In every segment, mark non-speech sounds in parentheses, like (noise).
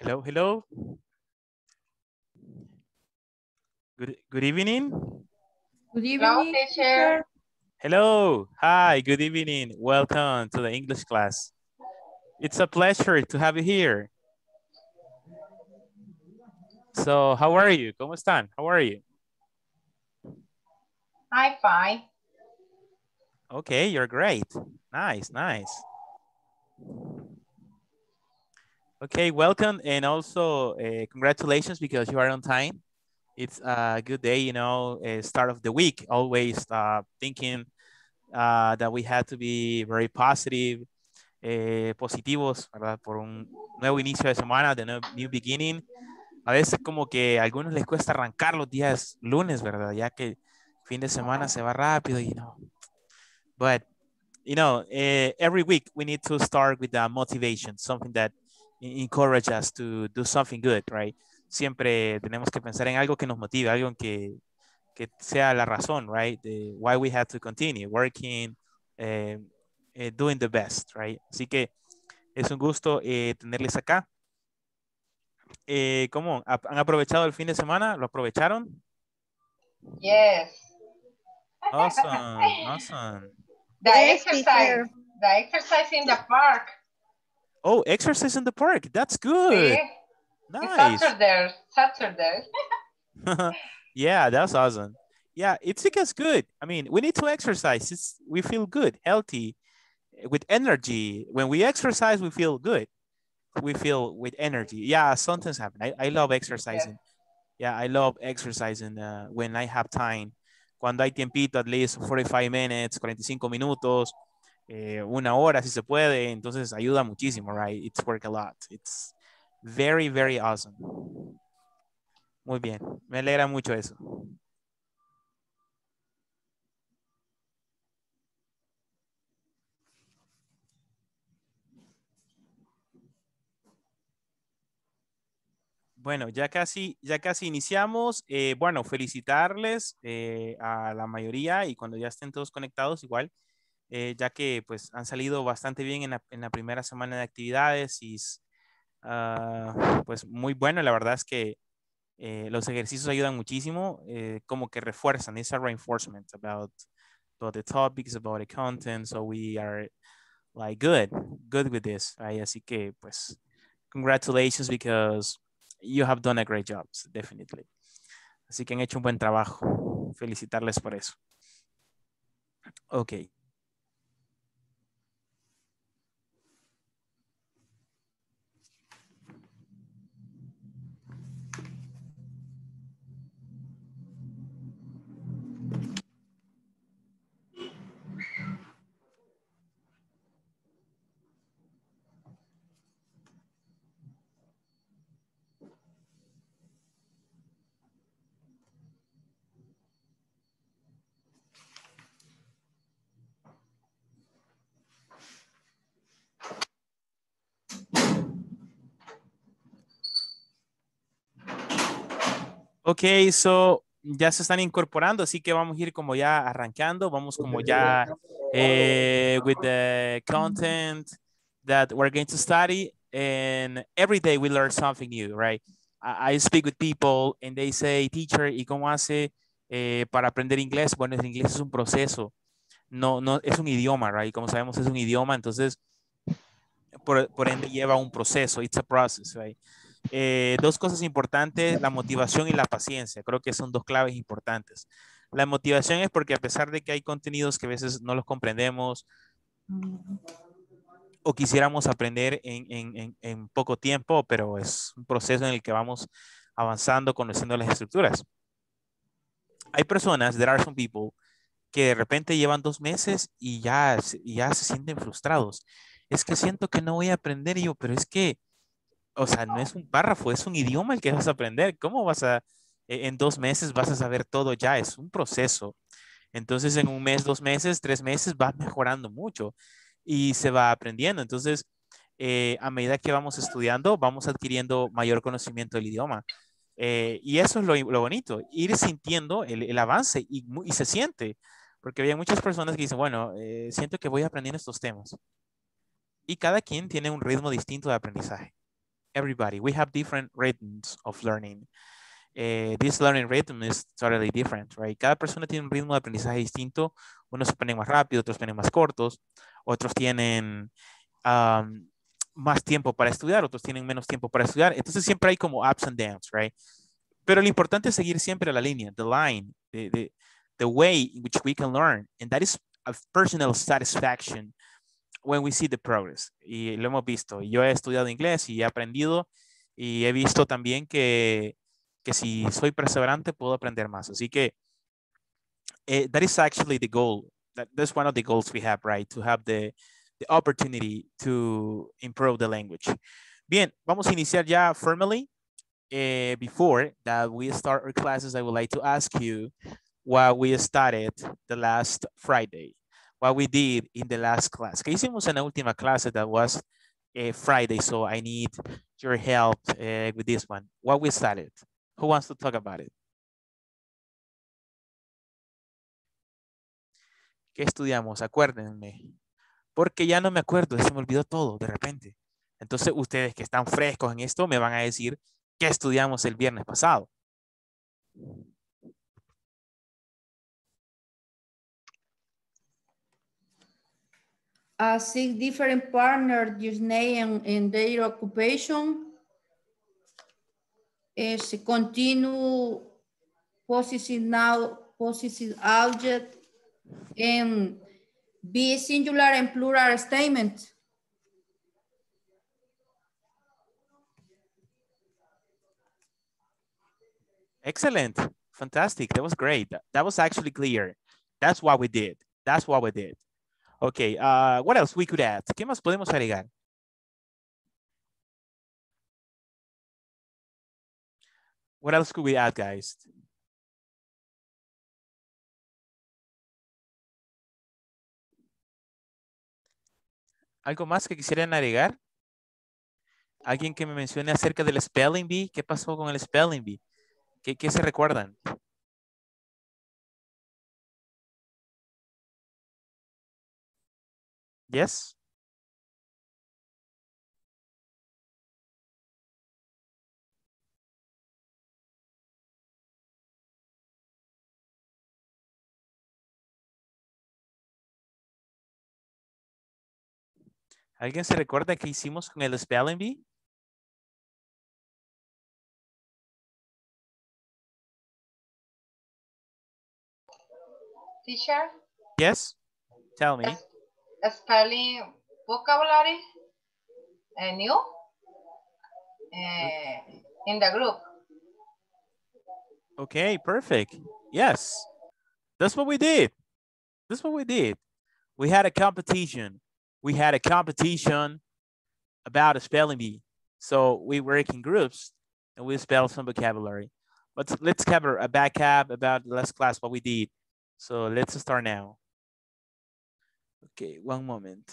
Hello, hello. Good, good evening. Good Hello, evening, teacher. Hello, hi, good evening. Welcome to the English class. It's a pleasure to have you here. So, how are you? ¿Cómo están? How are you? I'm fine. Okay, you're great. Nice, nice. Okay, welcome and also uh, congratulations because you are on time. It's a good day, you know, uh, start of the week, always uh, thinking uh, that we had to be very positive, eh, positivos, ¿verdad? Por un nuevo inicio de semana, de new, new beginning. A veces como que a algunos les cuesta arrancar los días lunes, ¿verdad? Ya que fin de semana se va rápido y no. But, you know, eh, every week we need to start with the motivation, something that encourage us to do something good, right? Siempre tenemos que pensar en algo que nos motive, algo que, que sea la razón, right? De why we have to continue working, eh, eh, doing the best, right? Así que es un gusto eh, tenerles acá. Eh, ¿Cómo? ¿Ha- ¿Han aprovechado el fin de semana? ¿Lo aprovecharon? Yes. Awesome, (laughs) awesome. The exercise. The exercise in the park. Oh, exercise in the park. That's good. See? It's Nice. Saturday. Saturday. (laughs) yeah, that's awesome. Yeah, it's because good. I mean, we need to exercise. It's, we feel good, healthy, with energy. When we exercise, we feel good. We feel with energy. Yeah, sometimes happen. I, I love exercising. Yeah, I love exercising uh, when I have time. Cuando hay tiempito, at least 45 minutes, 45 minutos, eh, una hora si se puede. Entonces ayuda muchísimo, right? It's work a lot. It's very, very awesome. Muy bien. Me alegra mucho eso. Bueno, ya casi, ya casi iniciamos. Eh, bueno, felicitarles eh, a la mayoría y cuando ya estén todos conectados igual, eh, ya que pues han salido bastante bien en la, en la primera semana de actividades y ah, pues muy bueno. La verdad es que eh, los ejercicios ayudan muchísimo, eh, como que refuerzan, it's a reinforcement about, about the topics, about the content, so we are like good, good with this, right? Así que pues congratulations because you have done a great job, definitely. Así que han hecho un buen trabajo. Felicitarles por eso. Ok. Okay, so ya se están incorporando, así que vamos a ir como ya arrancando, vamos como ya eh, with the content that we're going to study and every day we learn something new, right? I, I speak with people and they say, teacher, ¿y cómo hace eh, para aprender inglés? Bueno, el inglés es un proceso, no, no, es un idioma, right? Como sabemos es un idioma, entonces por, por ende lleva un proceso, it's a process, right? Eh, dos cosas importantes, la motivación y la paciencia. Creo que son dos claves importantes. La motivación es porque a pesar de que hay contenidos que a veces no los comprendemos o quisiéramos aprender en, en, en poco tiempo, pero es un proceso en el que vamos avanzando, conociendo las estructuras. Hay personas, there are some people, que de repente llevan dos meses y ya, ya se sienten frustrados. Es que siento que no voy a aprender yo, pero es que o sea, no es un párrafo, es un idioma el que vas a aprender. ¿Cómo vas a, e, en dos meses vas a saber todo ya? Es un proceso. Entonces, en un mes, dos meses, tres meses, va mejorando mucho y se va aprendiendo. Entonces, eh, a medida que vamos estudiando, vamos adquiriendo mayor conocimiento del idioma. Eh, y eso es lo, lo, bonito, ir sintiendo el, el avance y, y, se siente, porque hay muchas personas que dicen, bueno, eh, siento que voy aprendiendo estos temas. Y cada quien tiene un ritmo distinto de aprendizaje everybody. We have different rhythms of learning. Uh, this learning rhythm is totally different, right? Cada persona tiene un ritmo de aprendizaje distinto. Unos aprenden más rápido, otros aprenden más cortos, otros tienen um, más tiempo para estudiar, otros tienen menos tiempo para estudiar. Entonces siempre hay como ups and downs, right? Pero lo importante es seguir siempre la línea, the line, the, the, the way in which we can learn. And that is a personal satisfaction when we see the progress. Y lo hemos visto. Yo he estudiado inglés y he aprendido y he visto también que, que si soy perseverante puedo aprender más. Así que eh, that is actually the goal. That, that's one of the goals we have, right? To have the, the opportunity to improve the language. Bien, vamos a iniciar ya formally. Uh, before that we start our classes, I would like to ask you what we started the last Friday what we did in the last class. ¿Qué hicimos en la última clase that was uh, Friday? So I need your help uh, with this one. What we started? Who wants to talk about it? ¿Qué estudiamos? Acuérdenme. Porque ya no me acuerdo, se me olvidó todo de repente. Entonces ustedes que están frescos en esto me van a decir qué estudiamos el viernes pasado. Uh, six different partners use name and, their occupation. Is continue possessive now, possessive object, and be singular and plural statement. Excellent. Fantastic. That was great. That was actually clear. That's what we did. That's what we did. Okay, uh, what else we could add? ¿Qué más podemos agregar? What else could we add, guys? ¿Algo más que quisieran agregar? ¿Alguien que me mencione acerca del spelling bee? ¿Qué pasó con el spelling bee? ¿Qué, qué se recuerdan? Yes. ¿Alguien se recuerda qué hicimos con el spelling bee? Teacher? Yes. Tell me. Spelling vocabulary uh, new uh, in the group. Okay, perfect. Yes, that's what we did. That's what we did. We had a competition. We had a competition about a spelling bee. So we work in groups and we spell some vocabulary. But let's cover a back cap about last class, what we did. So let's start now. Okay, one moment.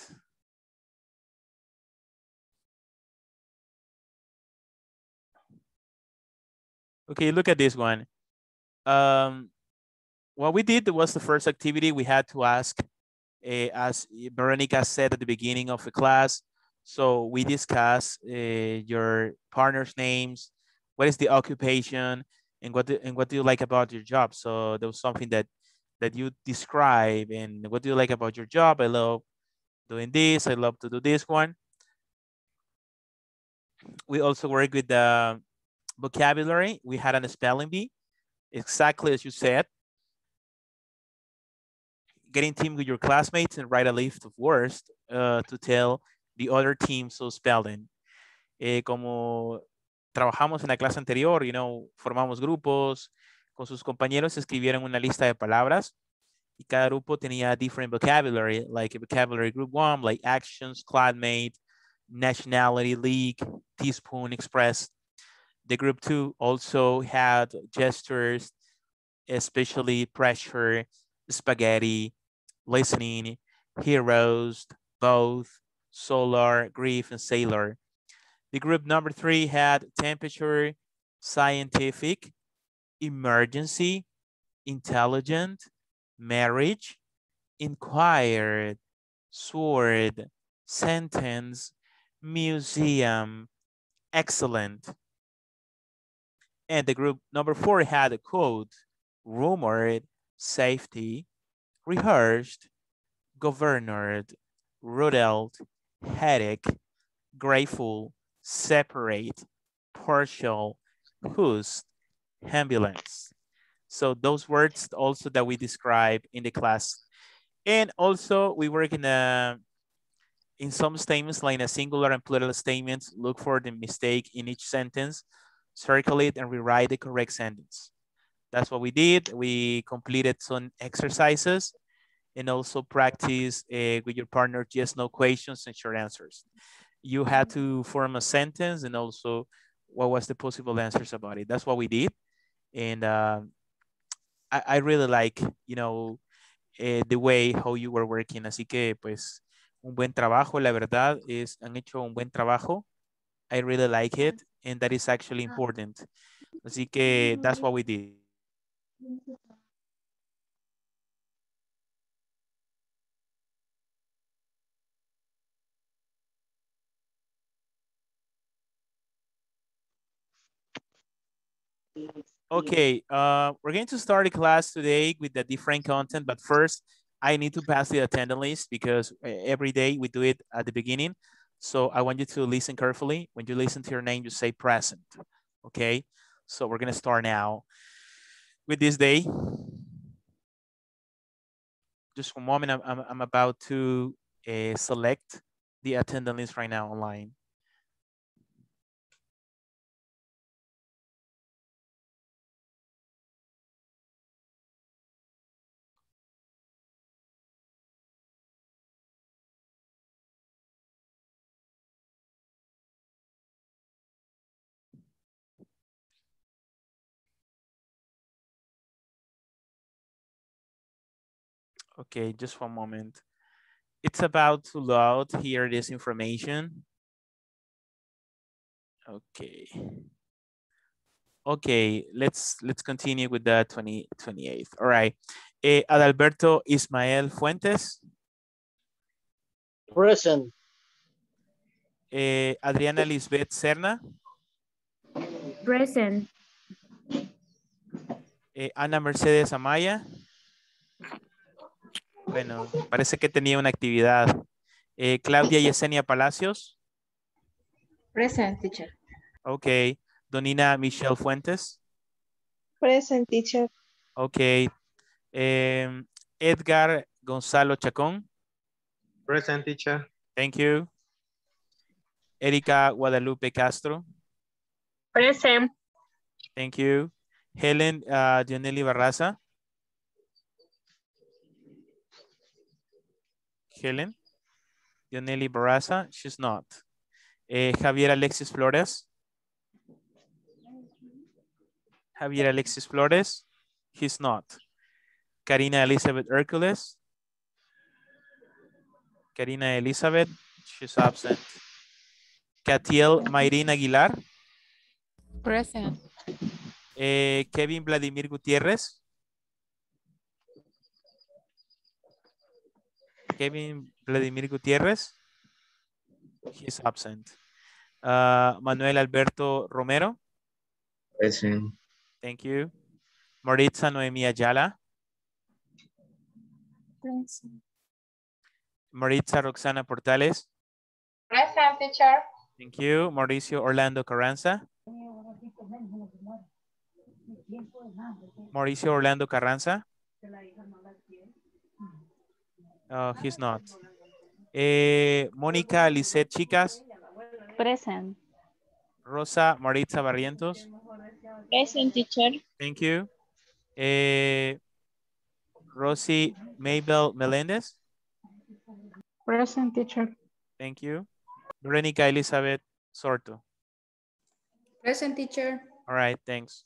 Okay, look at this one. um, what we did was the first activity we had to ask, uh, as Veronica said at the beginning of the class. So we discussed uh, your partner's names, what is the occupation, and what do, and what do you like about your job. So there was something that that you describe and what do you like about your job? I love doing this. I love to do this one. We also work with the vocabulary. We had a spelling bee, exactly as you said. Getting team with your classmates and write a list of words uh, to tell the other team so spelling. Eh, como trabajamos en la clase anterior, you know, formamos grupos, con sus compañeros escribieron una lista de palabras y cada grupo tenía different vocabulary, like vocabulary group one, like actions, cladmate, nationality, league, teaspoon, express. The group two also had gestures, especially pressure, spaghetti, listening, heroes, both, solar, grief, and sailor. The group number three had temperature, scientific, emergency, intelligent, marriage, inquired, sword, sentence, museum, excellent. And the group number four had a code, rumored, safety, rehearsed, governed, ruled, headache, grateful, separate, partial, whose, ambulance. So those words also that we describe in the class. And also we work in a, in some statements like a singular and plural statements, look for the mistake in each sentence, circle it and rewrite the correct sentence. That's what we did. We completed some exercises and also practice uh, with your partner yes, no questions and short answers. You had to form a sentence and also what was the possible answers about it. That's what we did. And uh, I, I, really like, you know, uh, the way how you were working. Así que pues un buen trabajo, la verdad es, han hecho un buen trabajo. I really like it and that is actually important. Así que that's what we did. Okay, uh, we're going to start a class today with the different content, but first I need to pass the attendance list because uh, every day we do it at the beginning. So I want you to listen carefully. When you listen to your name, you say present, okay? So we're gonna start now with this day. Just one moment, I'm, I'm, I'm about to uh, select the attendance list right now online. Okay, just one moment. It's about to load here this information. Okay. Okay, let's let's continue with the 20, 28th. All right. Eh, Adalberto Ismael Fuentes. Present. Eh, Adriana Lisbeth Serna. Present. Eh, Ana Mercedes Amaya. Bueno, parece que tenía una actividad. Eh, Claudia Yesenia Palacios. Present, teacher. Ok. Donina Michelle Fuentes. Present, teacher. Ok. Eh, Edgar Gonzalo Chacón. Present, teacher. Thank you. Erika Guadalupe Castro. Present. Thank you. Helen uh, Dionelli Barraza. Helen. Dionelli Barraza, she's not. Eh, Javier Alexis Flores. Javier Alexis Flores, he's not. Karina Elizabeth Hercules. Karina Elizabeth, she's absent. Catiel Mayrin Aguilar. Present. Eh, Kevin Vladimir Gutiérrez. Kevin Vladimir Gutiérrez. He's absent. Uh, Manuel Alberto Romero. Present. Thank you. Maritza Noemi Ayala. Maritza Roxana Portales. Present, teacher. Thank you. Mauricio Orlando Carranza. Mauricio Orlando Carranza. Oh, he's not. Eh, Mónica Lisette Chicas. Present. Rosa Maritza Barrientos. Present, teacher. Thank you. Eh, Rosy Mabel Melendez. Present, teacher. Thank you. Veronica Elizabeth Sorto. Present teacher. All right, thanks.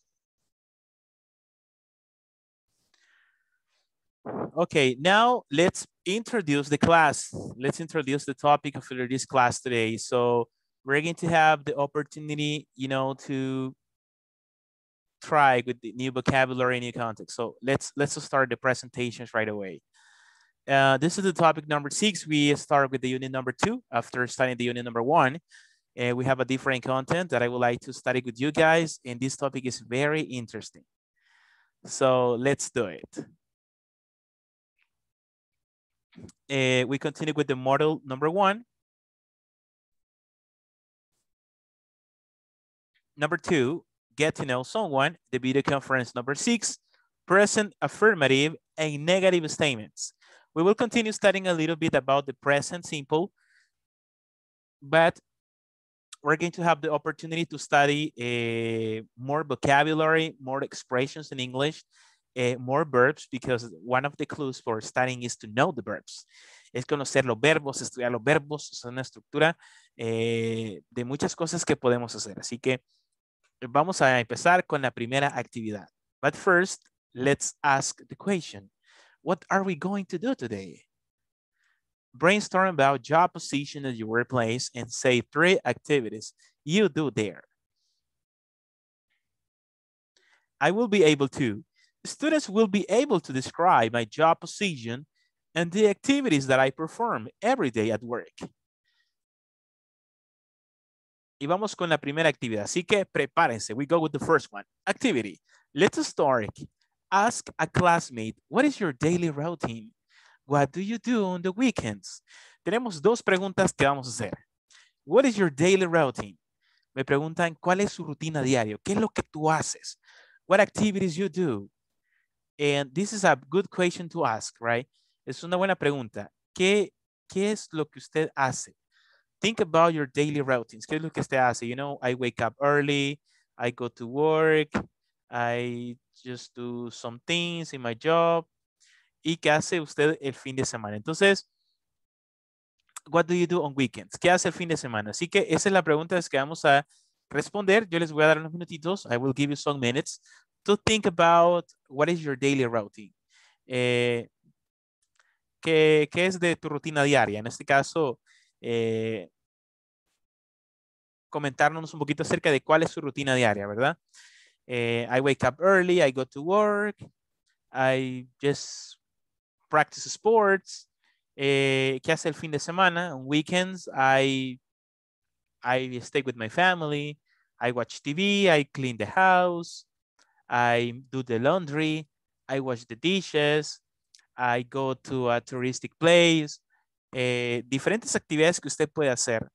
Okay, now let's introduce the class. Let's introduce the topic of this class today. So we're going to have the opportunity, you know, to try with the new vocabulary, new context. So let's let's start the presentations right away. Uh, this is the topic number six. We start with the unit number two after studying the unit number one. And we have a different content that I would like to study with you guys. And this topic is very interesting. So let's do it. Uh, we continue with the model number one. Number two, get to know someone, the video conference number six, present affirmative and negative statements. We will continue studying a little bit about the present simple, but we're going to have the opportunity to study uh, more vocabulary, more expressions in English, uh, more verbs, because one of the clues for studying is to know the verbs. Es conocer los verbos, estudiar los verbos, es una estructura eh, de muchas cosas que podemos hacer. Así que vamos a empezar con la primera actividad. But first, let's ask the question. What are we going to do today? Brainstorm about job position at your workplace and say three activities you do there. I will be able to. Students will be able to describe my job position and the activities that I perform every day at work. Y vamos con la primera actividad. Así que prepárense. We go with the first one. Activity. Let's start. Ask a classmate, what is your daily routine? What do you do on the weekends? Tenemos dos preguntas que vamos a hacer. What is your daily routine? Me preguntan, ¿cuál es su rutina diaria? ¿Qué es lo que tú haces? What activities you do? And this is a good question to ask, right? Es una buena pregunta. ¿Qué, qué es lo que usted hace? Think about your daily routines. ¿Qué es lo que usted hace? You know, I wake up early, I go to work, I just do some things in my job. ¿Y qué hace usted el fin de semana? Entonces, what do you do on weekends? ¿Qué hace el fin de semana? Así que esa es la pregunta que vamos a responder. Yo les voy a dar unos minutitos. I will give you some minutes to think about what is your daily routine. Eh, ¿qué, ¿qué, es de tu rutina diaria? En este caso, eh, comentarnos un poquito acerca de cuál es su rutina diaria, ¿verdad? Eh, I wake up early, I go to work, I just practice sports. Eh, ¿Qué hace el fin de semana? On weekends, I, I stay with my family, I watch TV, I clean the house, I do the laundry, I wash the dishes, I go to a touristic place. Eh, diferentes actividades que usted puede hacer,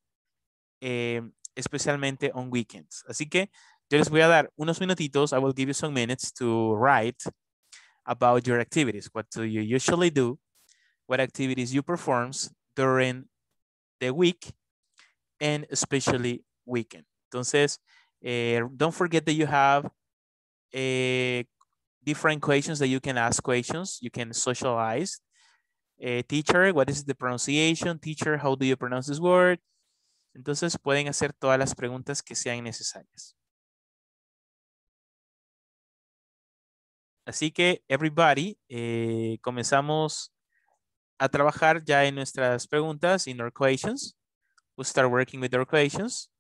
eh, especialmente on weekends. Así que yo les voy a dar unos minutitos. I will give you some minutes to write about your activities. What do you usually do? What activities you perform during the week and especially weekend. Entonces, eh, don't forget that you have eh, different questions that you can ask questions. You can socialize. Eh, teacher, what is the pronunciation? Teacher, how do you pronounce this word? Entonces pueden hacer todas las preguntas que sean necesarias. Así que, everybody, eh, comenzamos a trabajar ya en nuestras preguntas, in our questions. We'll start working with our questions.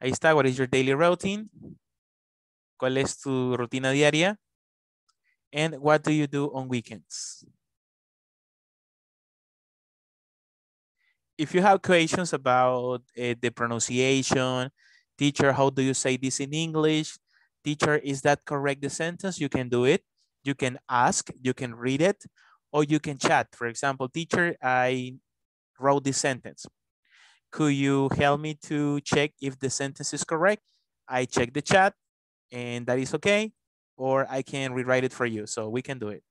Ahí está, what is your daily routine? ¿Cuál es tu rutina diaria? And what do you do on weekends? If you have questions about uh, the pronunciation, teacher, how do you say this in English? Teacher, is that correct, the sentence? You can do it. You can ask, you can read it, or you can chat. For example, teacher, I wrote this sentence. Could you help me to check if the sentence is correct? I check the chat and that is okay. Or I can rewrite it for you. So we can do it.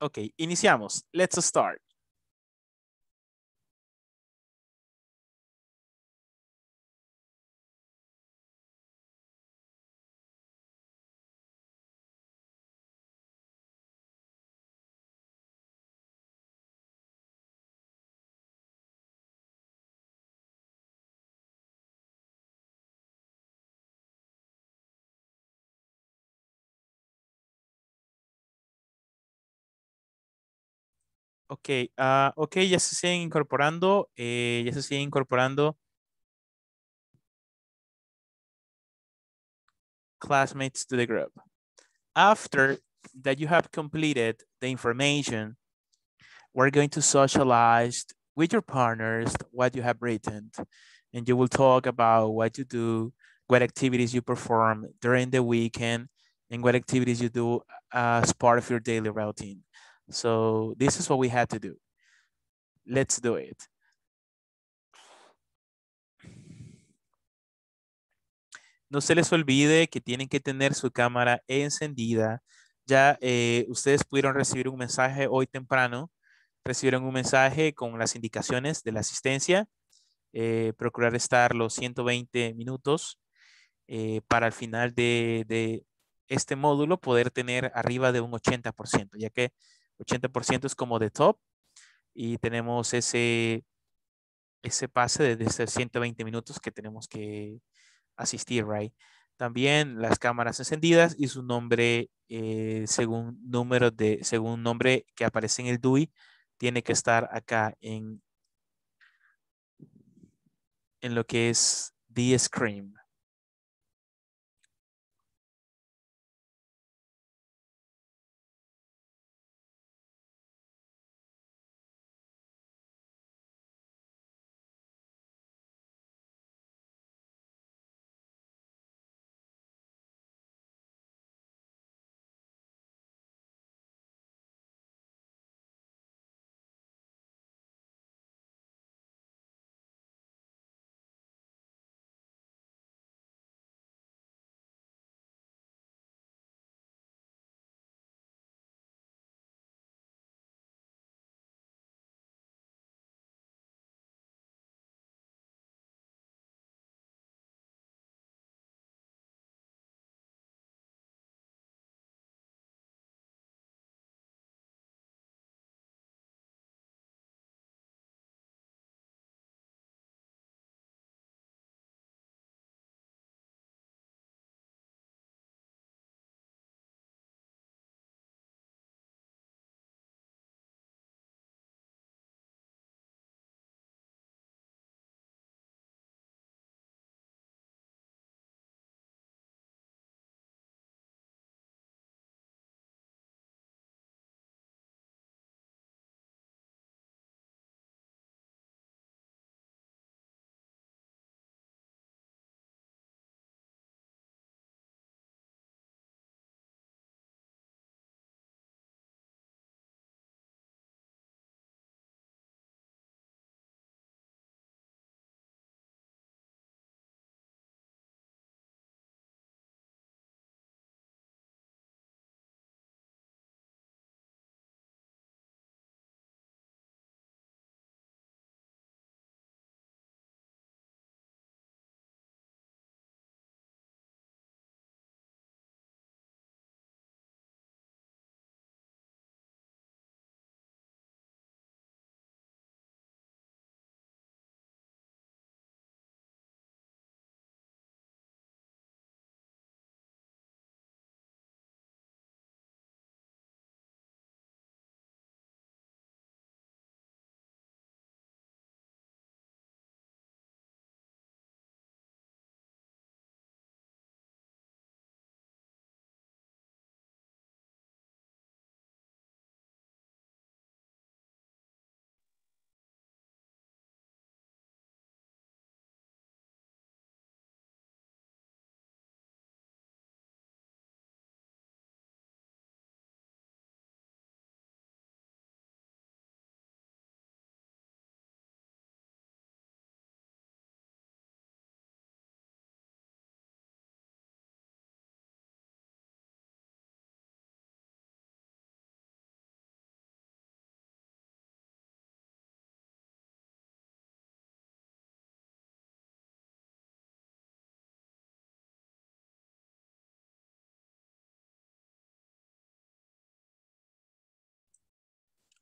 Ok, iniciamos. Let's start. Ok, ah, ok, ya se siguen incorporando, eh, ya se siguen incorporando classmates to the group. After that you have completed the information, we're going to socialize with your partners what you have written. And you will talk about what you do, what activities you perform during the weekend, and what activities you do as part of your daily routine. So this is what we had to do. Let's do it. No se les olvide que tienen que tener su cámara encendida. Ya eh, ustedes pudieron recibir un mensaje hoy temprano. Recibieron un mensaje con las indicaciones de la asistencia. Eh, procurar estar los 120 minutos eh, para al final de, de este módulo poder tener arriba de un 80%, ya que 80% es como de top y tenemos ese, ese pase de, de 120 minutos que tenemos que asistir, right? También las cámaras encendidas y su nombre eh, según número de, según nombre que aparece en el DUI, tiene que estar acá en, en lo que es the screen.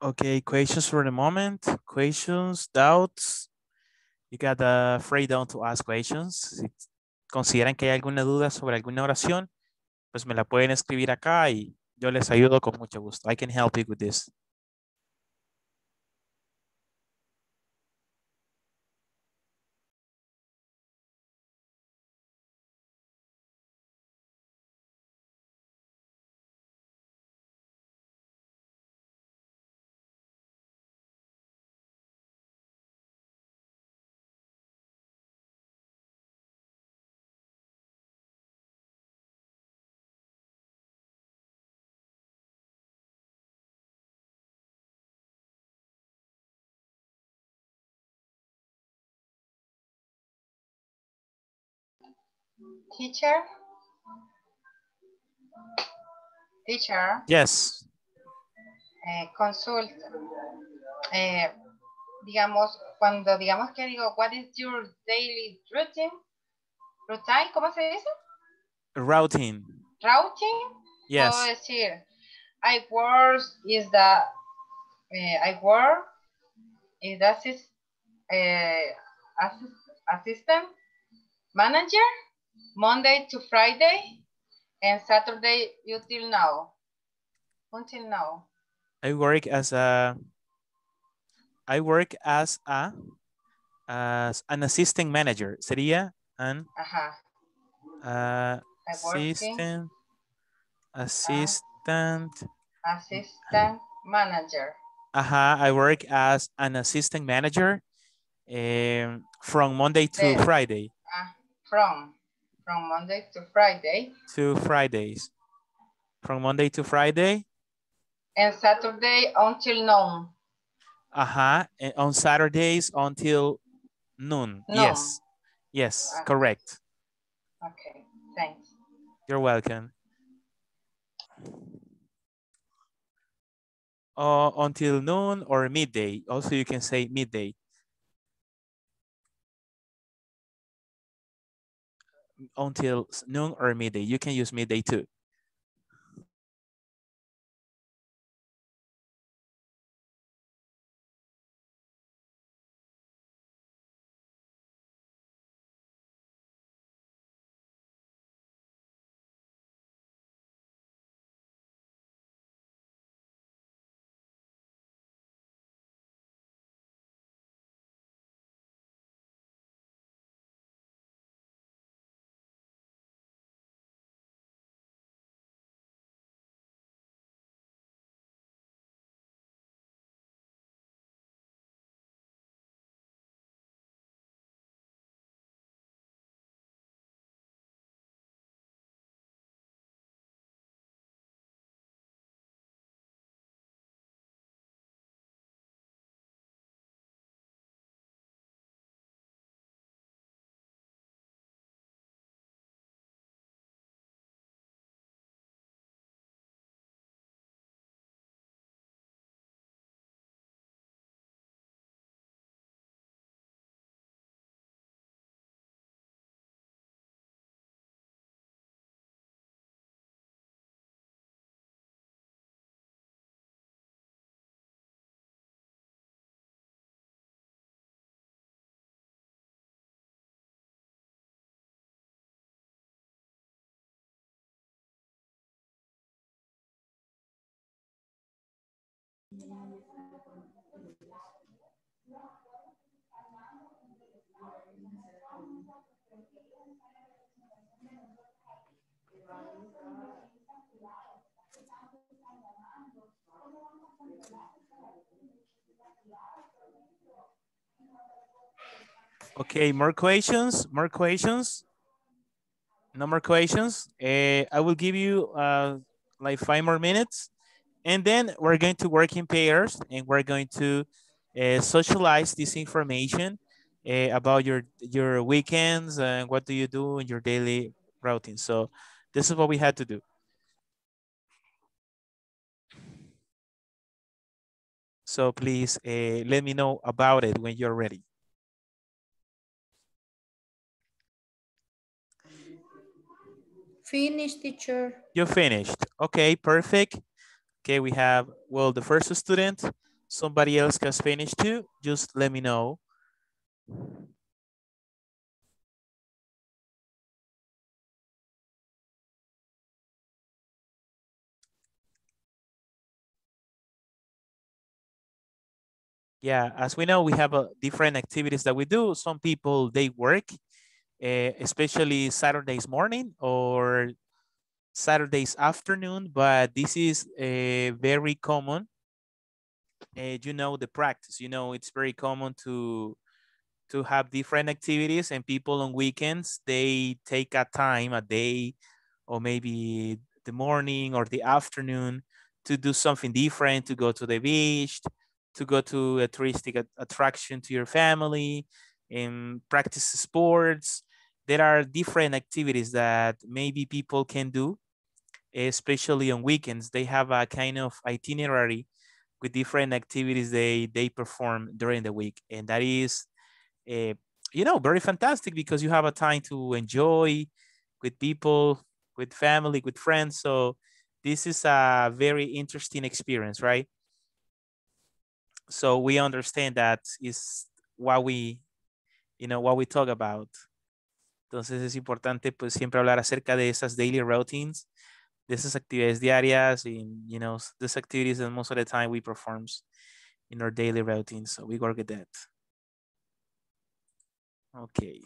Okay, questions for the moment. Questions, doubts. You got the freedom to ask questions. Si consideran que hay alguna duda sobre alguna oración, pues me la pueden escribir acá y yo les ayudo con mucho gusto. I can help you with this. Teacher? Teacher, Yes. eh, consulta. Eh, digamos, cuando digamos que digo, what is your daily routine? Routine, ¿cómo se dice? Routing. Routing. Yes. Puedo decir, I work is the, eh, I work is the assist, eh, assist- assistant manager, Monday to Friday, and Saturday until now. Until now. I work as a I work as a as an assistant manager. Sería an Ajá. uh, assistant assistant. assistant manager. Ajá, I work as an assistant manager um, from Monday to. Friday. Ah, from, from Monday to Friday, To Fridays. From Monday to Friday. and Saturday until noon. And on Saturdays until noon. No. Yes. Yes, Ah. correct. Okay, thanks. You're welcome. Uh, until noon or midday. Also, you can say midday. Until noon or midday. You can use midday too. Okay, more questions, more questions. No more questions. Eh, I will give you uh, like five more minutes and then we're going to work in pairs and we're going to uh, socialize this information uh, about your, your weekends and what do you do in your daily routine. So this is what we had to do. So please uh, let me know about it when you're ready. Finished, teacher. You're finished. Okay, perfect. Okay, we have, well, the first student, somebody else has finished too, just let me know. Yeah, as we know, we have uh, different activities that we do. Some people, they work, uh, especially Saturdays morning or Saturdays afternoon, but this is uh, very common. Uh, you know, the practice, you know, it's very common to to have different activities and people on weekends, they take a time, a day, or maybe the morning or the afternoon to do something different, to go to the beach, to go to a touristic attraction to your family and practice sports. There are different activities that maybe people can do, especially on weekends. They have a kind of itinerary with different activities they they perform during the week, and that is, uh, you know, very fantastic because you have a time to enjoy with people, with family, with friends. So this is a very interesting experience, right? so we understand that is what we, you know, what we talk about. Entonces es importante pues siempre hablar acerca de esas daily routines, de esas actividades diarias and, you know, these activities that most of the time we performs in our daily routines. So we work with that. Okay.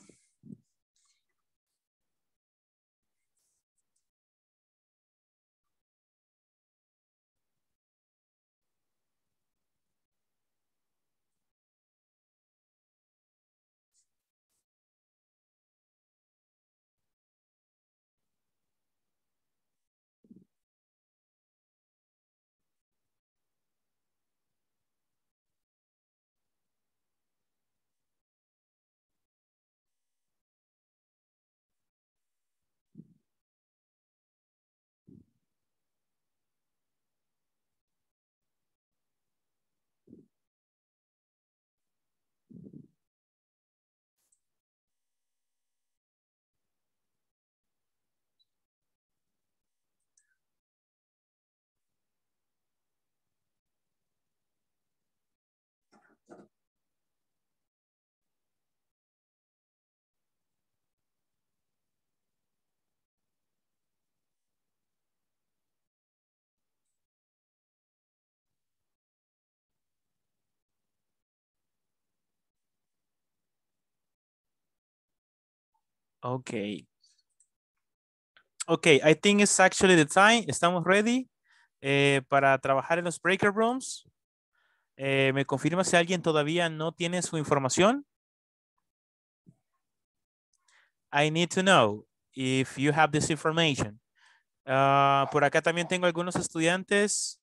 Okay. Okay, I think it's actually the time. Estamos ready eh, para trabajar en los breaker rooms. Eh, ¿Me confirma si alguien todavía no tiene su información? I need to know if you have this information. Ah, por acá también tengo algunos estudiantes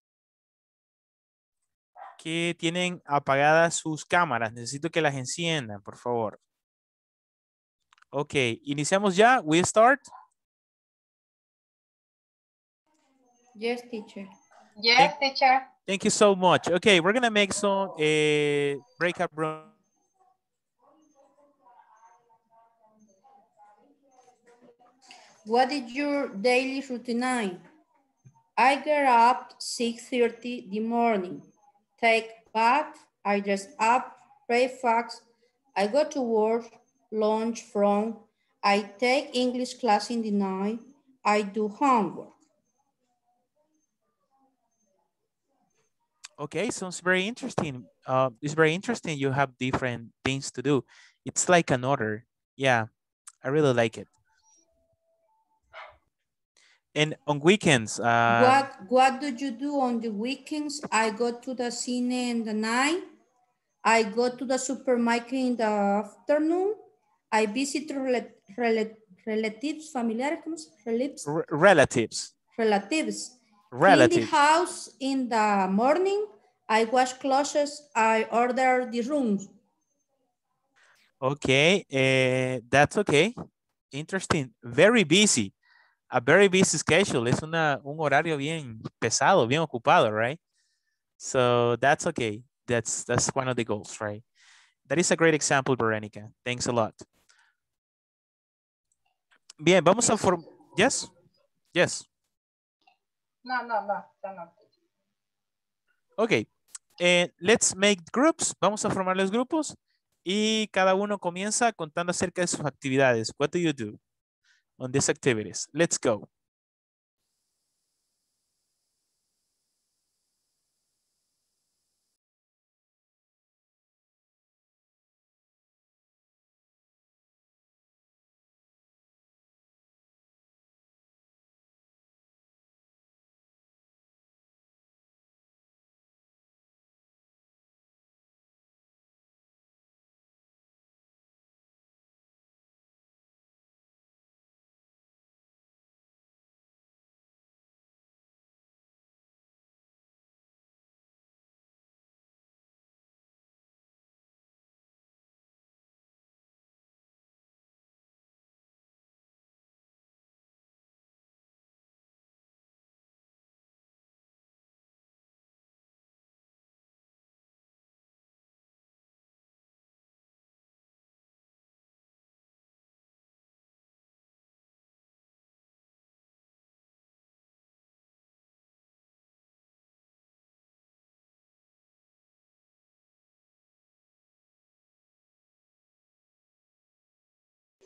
que tienen apagadas sus cámaras. Necesito que las enciendan, por favor. Ok, iniciamos ya. We start. Yes, teacher. Yes, teacher. Thank you so much. Okay, we're gonna make some uh, breakup room. What is your daily routine? I get up 6.30 the morning, take bath, I dress up, breakfast, I go to work, lunch from, I take English class in the night, I do homework. Okay, sounds very interesting. Uh, it's very interesting. You have different things to do. It's like an order. Yeah, I really like it. And on weekends, uh, what, what do you do on the weekends? I go to the cine in the night. I go to the supermarket in the afternoon. I visit rela rela relatives, familiares. Relatives, r- relatives, relatives. Clean the house in the morning. I wash clothes. I order the rooms. Okay, uh, that's okay. Interesting. Very busy. A very busy schedule. Es una, un horario bien pesado, bien ocupado, right? So that's okay. That's that's one of the goals, right? That is a great example, Veronica. Thanks a lot. Bien, vamos a form... Yes? Yes. No, no, no, no. Okay. eh, let's make groups. Vamos a formar los grupos y cada uno comienza contando acerca de sus actividades. What do you do on these activities? Let's go.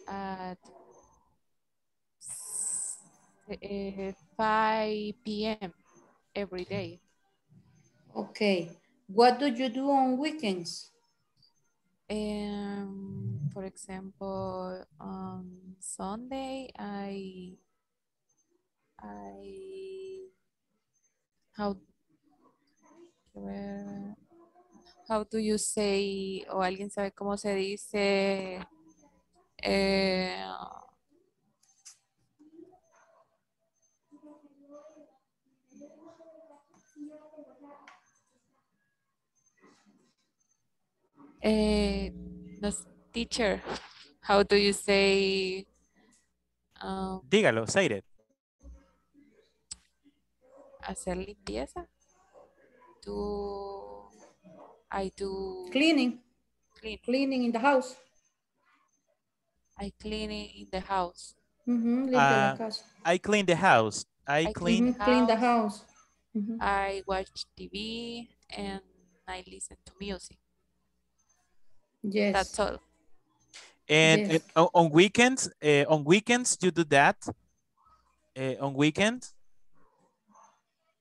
At s- eh, 5 p.m. every day. Okay. What do you do on weekends? Um, for example, on Sunday, I, I, how, where- how do you say, o alguien sabe cómo se dice, eh, eh, no teacher, how do you say, um, Dígalo, say it. hacer limpieza? Do, I do Cleaning. clean, Cleaning in the house. I clean it in the house. Ujú, limpia la Ah, casa. I clean the house. I I clean. Clean the house. Ujú. I watch TV and I listen to music. Yes. That's all. And Yes. uh, on- on weekends, uh, on weekends you do that. Uh, on weekends.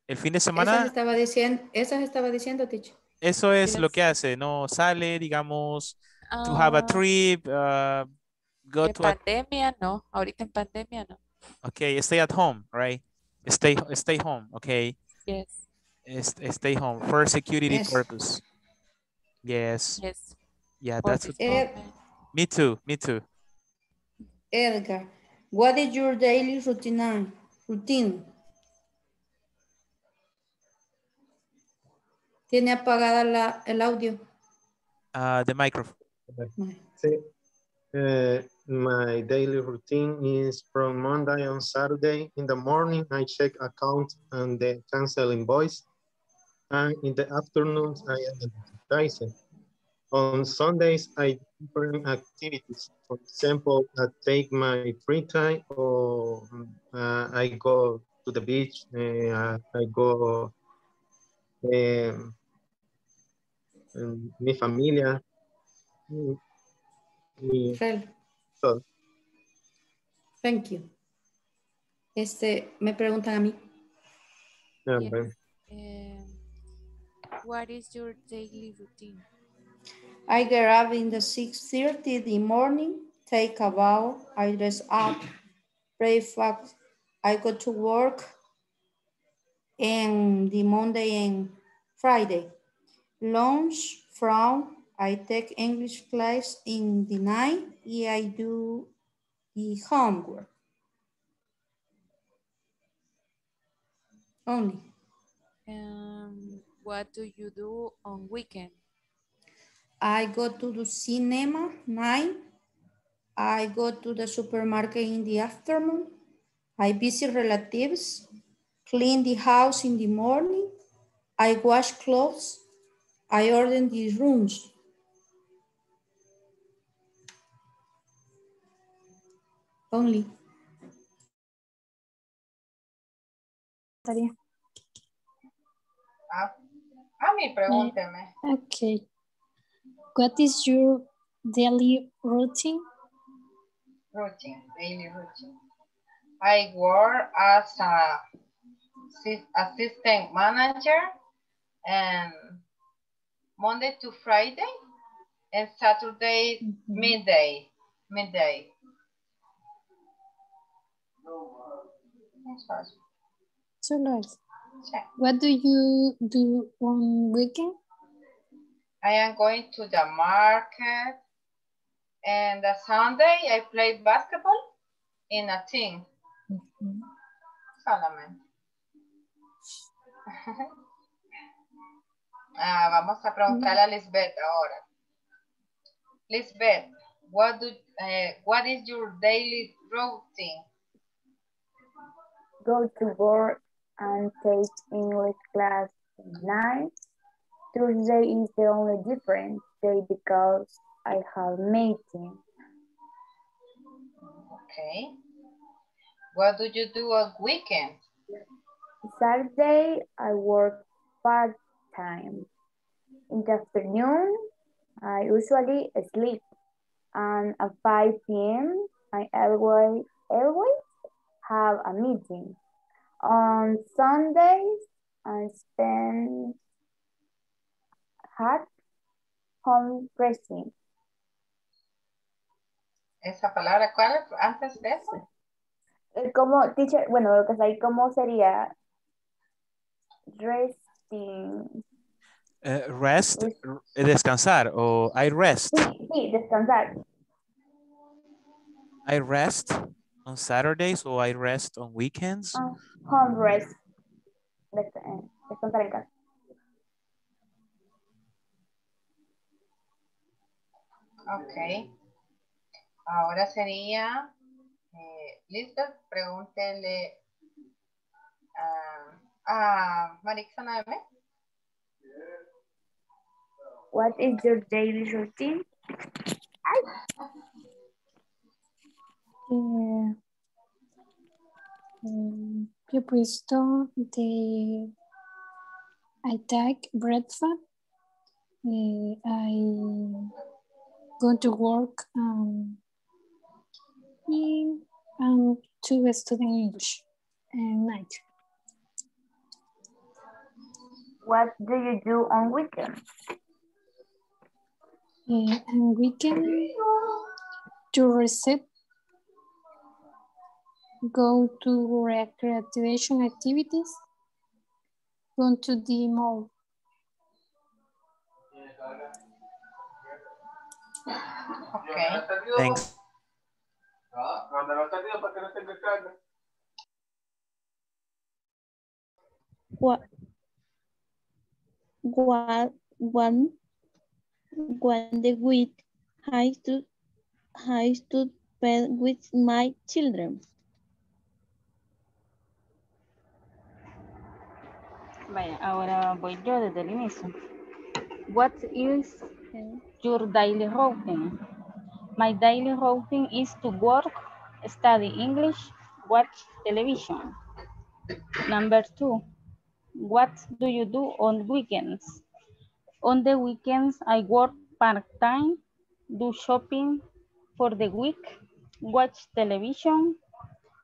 El fin de Esas semana, estaba diciendo, esas estaba diciendo, teacher. eso es lo que hace, no sale, digamos, to have a Ah, trip, uh, go en to a, pandemia no, ahorita en pandemia no. okay, stay at home, right? Stay, stay home, okay? Yes, Est- Stay home for security Yes. purpose. Yes, yes. yeah, for that's, this Eh, me too, me too. Edgar, what is your daily routine? Routine. Tiene apagada la, el audio. Uh, the microphone. Sí. Uh, my daily routine is from Monday on Saturday. In the morning, I check account and the cancel invoice. And in the afternoons, I am advertising. On Sundays, I different activities. For example, I take my free time or uh, I go to the beach. Uh, I go um, mi familia. Todo. thank you. Este, me preguntan a mí. Ah, Yeah. bueno. Um, what is your daily routine? I get up in the 6.30 in the morning, take a bath, I dress up, (clears throat) breakfast, I go to work, and the Monday and Friday. Lunch from, I take English class in the night, and I do the homework. Only. Um, what do you do on weekend? I go to the cinema nine. I go to the supermarket in the afternoon. I visit relatives, clean the house in the morning. I wash clothes. I order the rooms. Only. Ah, A mí, pregúnteme. Okay. What is your daily routine? Routine, daily routine. I work as a assistant manager and Monday to Friday and Saturday midday, midday. Solo eso. What do you do on weekend? I am going to the market and the Sunday I play basketball in a team. Solamente. (laughs) Ah, vamos a preguntarle a Lisbeth ahora. Lisbeth, what do eh, what is your daily routine? Go to work and take English class at night. Thursday is the only different day because I have meeting. Okay. What do you do on weekend? Saturday, I work part-time. In the afternoon, I usually sleep. And at 5 p.m., I always, always have a meeting. On Sundays, I spend at home resting. Esa palabra, ¿cuál es antes de eso? Eh, Como, teacher, bueno, lo que está ahí, ¿cómo sería? Resting. Eh, rest, eh, descansar, o I rest. Sí, sí, descansar. I rest on Saturday, so I rest on weekends. Ah, home rest. Des- Descansar en casa. Ok. Ahora sería, eh, Lisbeth, pregúntele a, a Marixana Bebé. What is your daily routine? Eh, mm, yo he puesto de I take breakfast. eh, I go to work um, y um, to study English at night. What do you do on weekends? Eh, and weekend to reset, go to recreation activities, go to the mall. Ok. Thanks. What, what, one, one the week I to, I to spend with my children. Vaya, ahora voy yo desde el inicio. What is your daily routine? My daily routine is to work, study English, watch television. Number two, what do you do on weekends? On the weekends, I work part-time, do shopping for the week, watch television,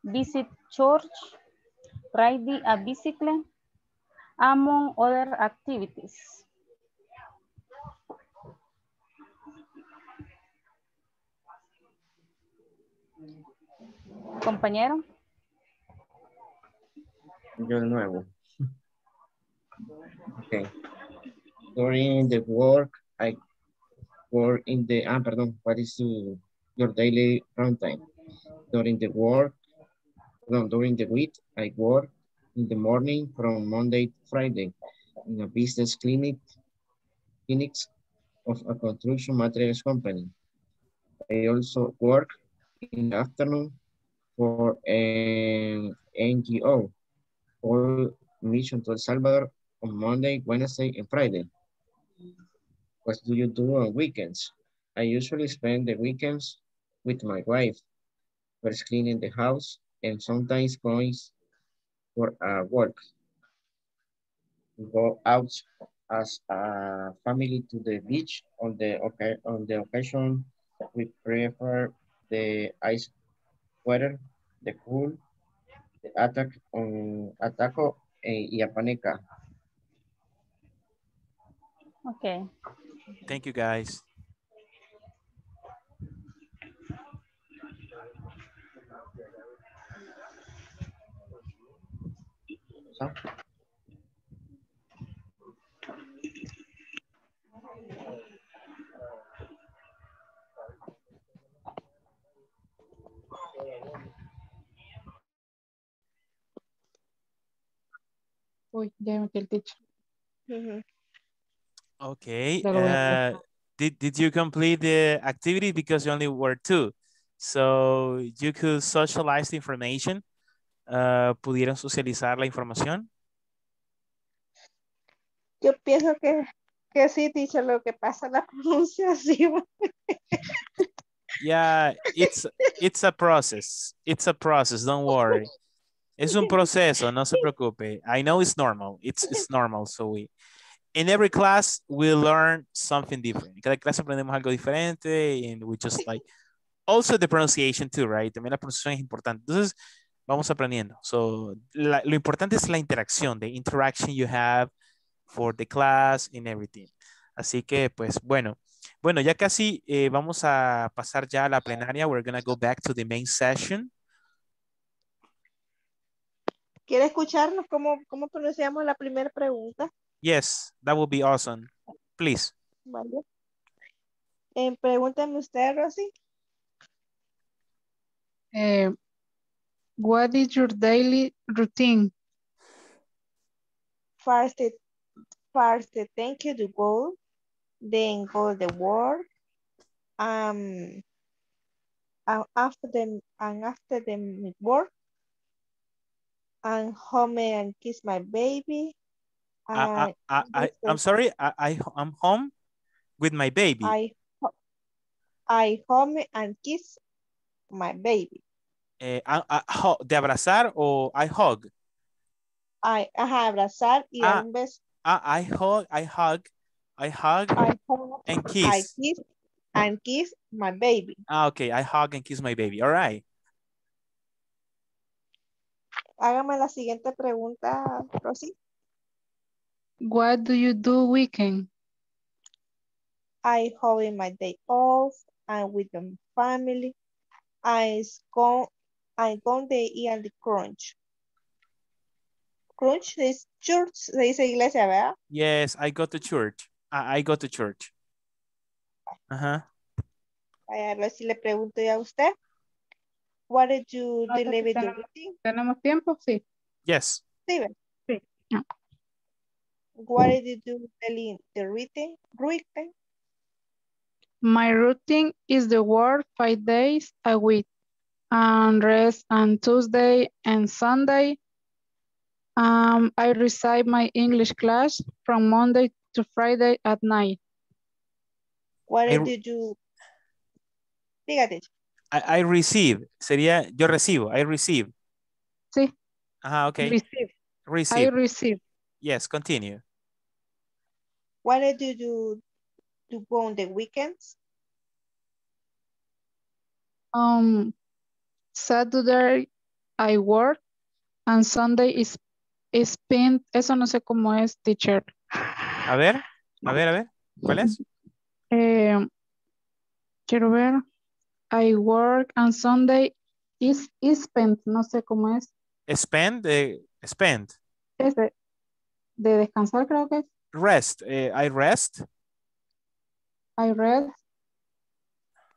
visit church, ride a bicycle, among other activities. Compañero, Yo nuevo. Okay. During the work, I work in the, ah, perdón, what is your daily runtime? During the work, no, during the week, I work in the morning from Monday to Friday in a business clinic, clinics of a construction materials company. I also work in the afternoon for an NGO or mission to El Salvador on Monday, Wednesday, and Friday. What do you do on weekends? I usually spend the weekends with my wife, first cleaning the house and sometimes going for a walk. Go out as a family to the beach on the okay on the occasion we prefer the ice weather, the cool, the attack on ataco eh, y apaneca. Okay. Thank you, guys. So, Uy, ya metí el teacher. Ujú. Okay. Ya lo voy a hacer. Uh, did, did you complete the activity because you only were two? So you could socialize the information. Uh, pudieron socializar la información. Yo pienso que, que sí, teacher, lo que pasa la (laughs) pronunciación. Yeah, it's it's a process. It's a process. Don't worry. Es un proceso. No se preocupe. I know it's normal. It's it's normal. So we in every class we learn something different. En cada clase aprendemos algo diferente and we just like also the pronunciation too, right? También la pronunciación es importante. Entonces vamos aprendiendo. So la- lo importante es la interacción, the interaction you have for the class and everything. Así que pues bueno. Bueno, ya casi eh, vamos a pasar ya a la plenaria. We're gonna go back to the main session. ¿Quiere escucharnos cómo, cómo pronunciamos la primera pregunta? Yes, that would be awesome. Please. Vale. Eh, pregúntame usted, Rosy. Eh, what is your daily routine? First, first thank you to go, then go the work, um, and after the and after the work, and home and kiss my baby. I, I, I, I, I'm sorry, I, I, I'm home with my baby. I, I home and kiss my baby. Eh, I- I- ho- ¿De abrazar o I hug? I, ajá, abrazar y dar Ah, un beso. Ah, I hug, I hug, I hug I hug and I kiss. kiss and kiss my baby. Ah, okay, I hug and kiss my baby. All right. Hágame la siguiente pregunta, Rosy. What do you do weekend? I have my day off and with the family. I go I go the eat the crunch. Crunch es church, se dice iglesia, ¿verdad? Yes, I go to church. I, I go to church. Uh-huh. A ver si le pregunto ya a usted. What did you No, deliver the tenemos- routine? ¿Tenemos tiempo? Sí. Yes. Sí, ¿verdad? Sí. No. What did you do the, the written? Written? My routine is the work five days a week and rest on Tuesday and Sunday. Um, I receive my English class from Monday to Friday at night. What I- did you Dígate. I, I receive. Sería, yo recibo. I receive. Sí. Ajá, okay. Receive. I Receive. receive. Yes, continue. What did you do to go on the weekends? Um, Saturday I work and Sunday is, is spent. Eso no sé cómo es, teacher. A ver, a ver, a ver. ¿Cuál es? Eh, quiero ver. I work and Sunday is, is spent. No sé cómo es. Spend, eh, spend. Es de, de descansar, creo que es. Rest. eh, I rest. I rest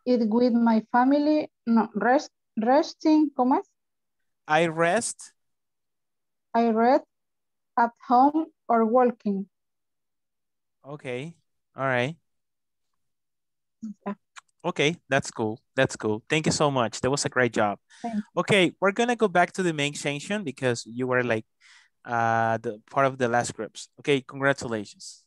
it with my family. No, rest, resting, ¿cómo es? I rest. I read at home or walking. Okay. All right. Yeah. Okay, that's cool. That's cool. Thank you so much. That was a great job. Okay, we're gonna go back to the main section because you were like uh the part of the last groups. Okay, congratulations.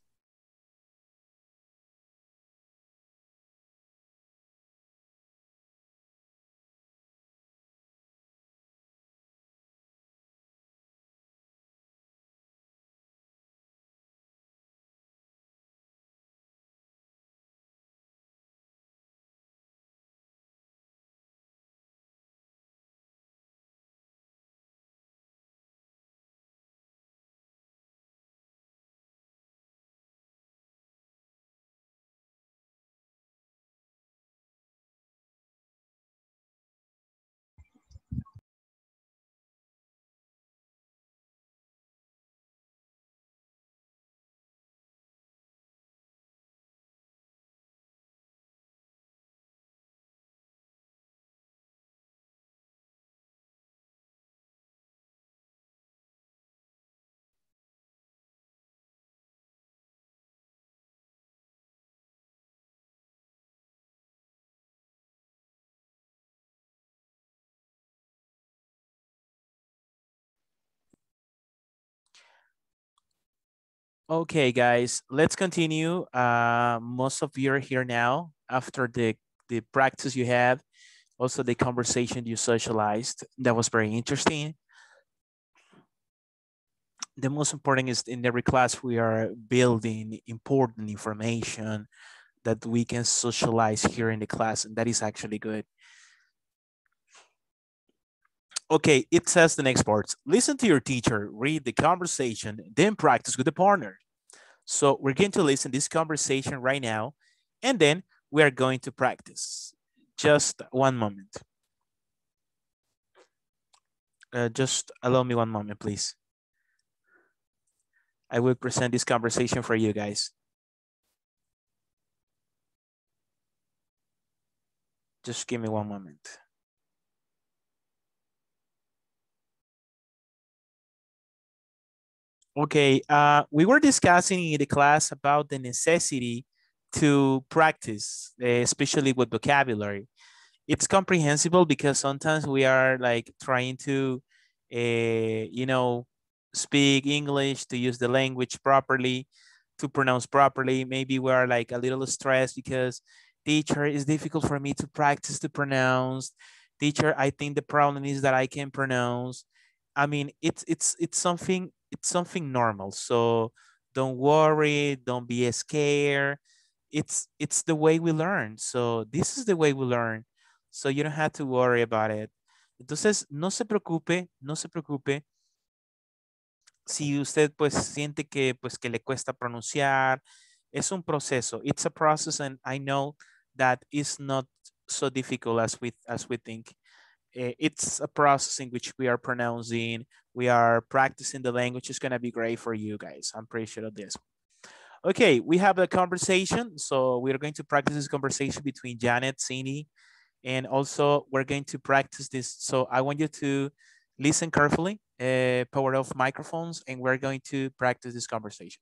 Okay, guys, let's continue. Uh, most of you are here now after the, the practice you have, also the conversation you socialized. That was very interesting. The most important is in every class we are building important information that we can socialize here in the class, and that is actually good. Okay, it says the next part. Listen to your teacher, read the conversation, then practice with the partner. So we're going to listen this conversation right now, and then we are going to practice. Just one moment. Uh, just allow me one moment, please. I will present this conversation for you guys. Just give me one moment. Okay, uh, we were discussing in the class about the necessity to practice, eh, especially with vocabulary. It's comprehensible because sometimes we are like trying to, uh, you know, speak English, to use the language properly, to pronounce properly. Maybe we are like a little stressed because teacher, it's difficult for me to practice to pronounce. Teacher, I think the problem is that I can pronounce. I mean, it's it's it's something it's something normal. So don't worry, don't be scared. It's it's the way we learn. So this is the way we learn. So you don't have to worry about it. Entonces, no se preocupe, no se preocupe. Si usted pues siente que pues que le cuesta pronunciar, es un proceso. It's a process and I know that is not so difficult as we as we think. Eh, it's a process in which we are pronouncing, we are practicing the language. It's gonna be great for you guys. I'm pretty sure of this. Okay, we have a conversation. So we're going to practice this conversation between Janet, Cindy, and also we're going to practice this. So I want you to listen carefully, uh, power off microphones, and we're going to practice this conversation.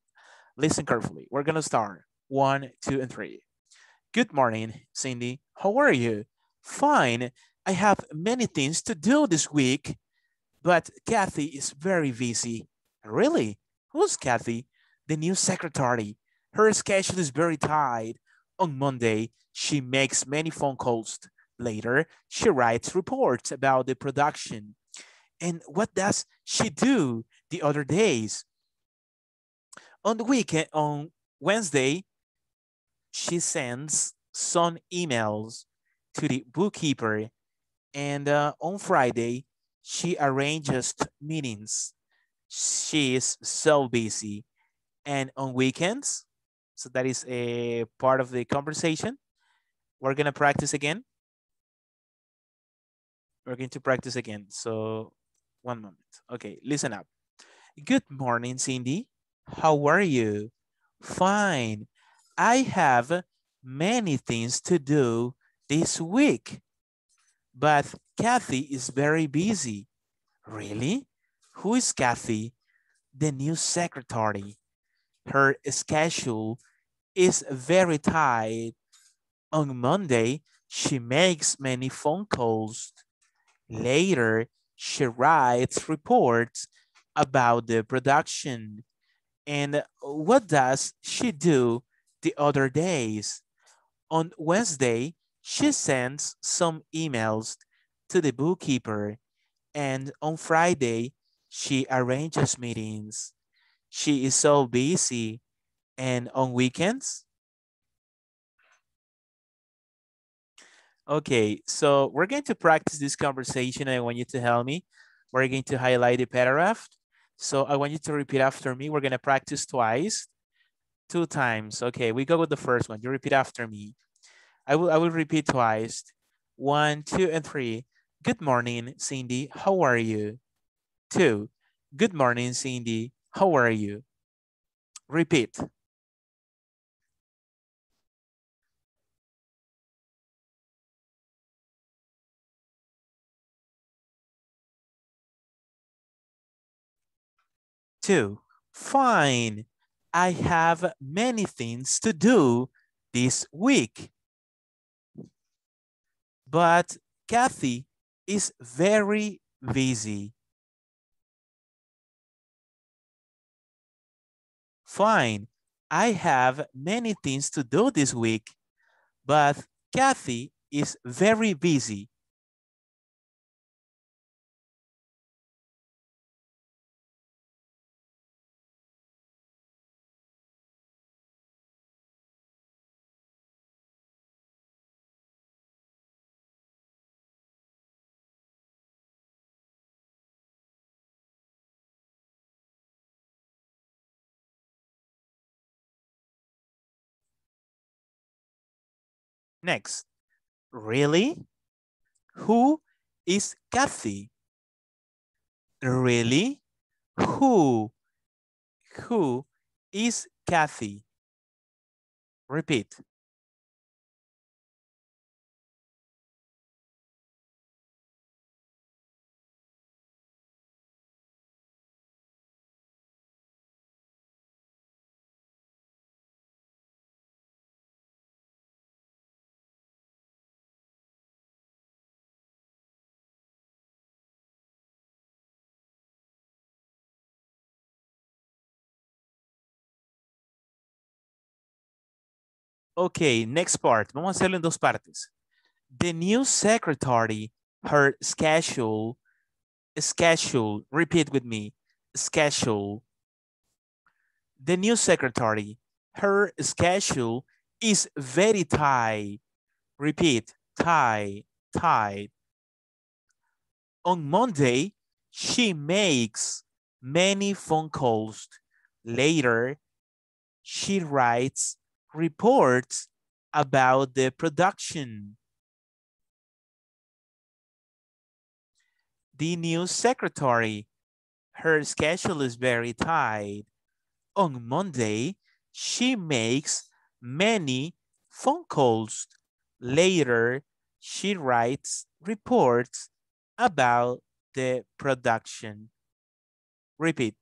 Listen carefully. We're gonna start. One, two, and three. Good morning, Cindy. How are you? Fine. I have many things to do this week, but Kathy is very busy. Really? Who's Kathy? The new secretary. Her schedule is very tight. On Monday, she makes many phone calls. Later, she writes reports about the production. And what does she do the other days? On the weekend, on Wednesday, she sends some emails to the bookkeeper and uh, on Friday, she arranges meetings. She is so busy. And on weekends, so that is a part of the conversation. We're gonna practice again. We're going to practice again. So one moment. Okay, listen up. Good morning, Cindy. How are you? Fine. I have many things to do this week. But Kathy is very busy. Really? Who is Kathy? The new secretary. Her schedule is very tight. On Monday, she makes many phone calls. Later, she writes reports about the production. And what does she do the other days? On Wednesday, she sends some emails to the bookkeeper and on Friday, she arranges meetings. She is so busy and on weekends. Okay, so we're going to practice this conversation. I want you to help me. We're going to highlight the paragraph. So I want you to repeat after me. We're going to practice twice, two times. Okay, we go with the first one. You repeat after me. I will, I will repeat twice. One, two, and three. Good morning, Cindy. How are you? Two. Good morning, Cindy. How are you? Repeat. Two. Fine. I have many things to do this week. But Kathy is very busy. Fine. I have many things to do this week, but Kathy is very busy. Next, really? Who is Kathy? Really? Who? Who is Kathy? Repeat. Okay, next part. Vamos a hacerlo en dos partes. The new secretary, her schedule, schedule, repeat with me, schedule. The new secretary, her schedule is very tight. Repeat, tight, tight. On Monday, she makes many phone calls. Later, she writes reports about the production. The new secretary, her schedule is very tight. On Monday, she makes many phone calls. Later, she writes reports about the production. Repeat.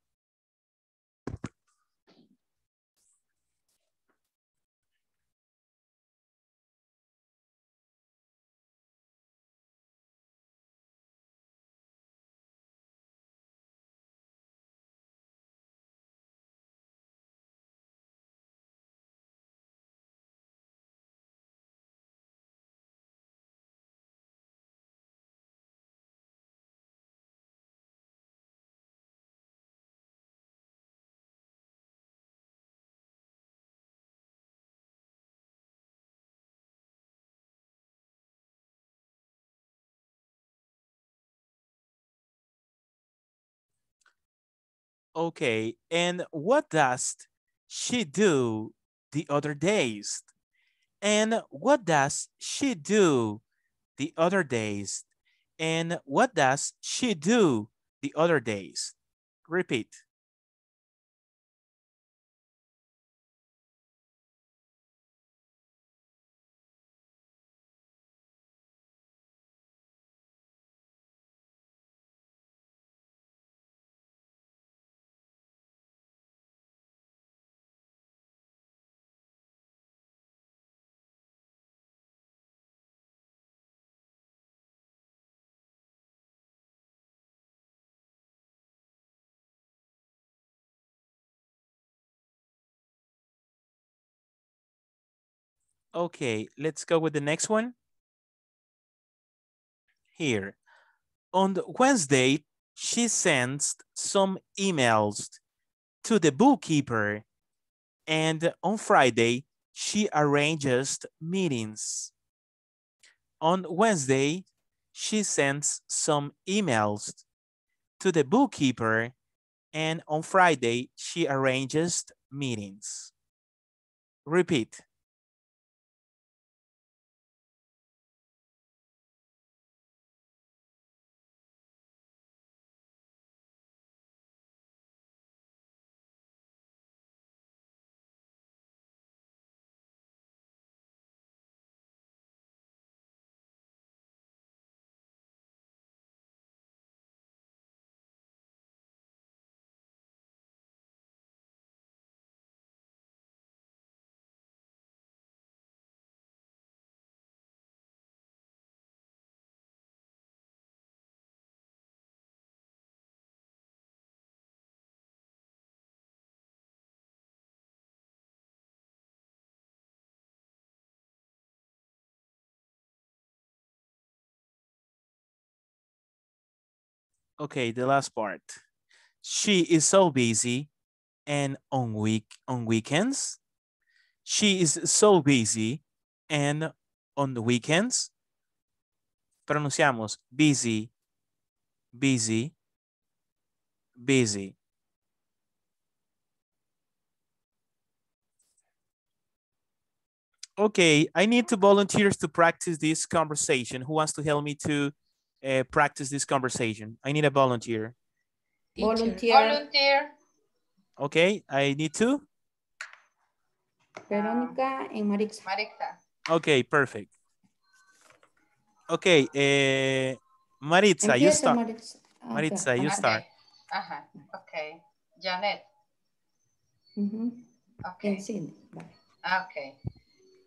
Okay, and what does she do the other days? And what does she do the other days? And what does she do the other days? Repeat. Okay, let's go with the next one. Here. On Wednesday, she sends some emails to the bookkeeper. And on Friday, she arranges meetings. On Wednesday, she sends some emails to the bookkeeper. And on Friday, she arranges meetings. Repeat. Okay, the last part. She is so busy and on week on weekends. She is so busy and on the weekends. Pronunciamos busy, busy, busy. Okay, I need two volunteers to practice this conversation. Who wants to help me to uh, practice this conversation? I need a volunteer. Volunteer. Volunteer. Okay, I need two. Verónica and Marixa. Marixa. Okay, perfect. Okay, eh, Maritza, you start. Maritza. Ah, Maritza, ok. you Okay. start. Ajá. Okay. Janet. Ujú. Okay. And Cindy. Vale. Okay.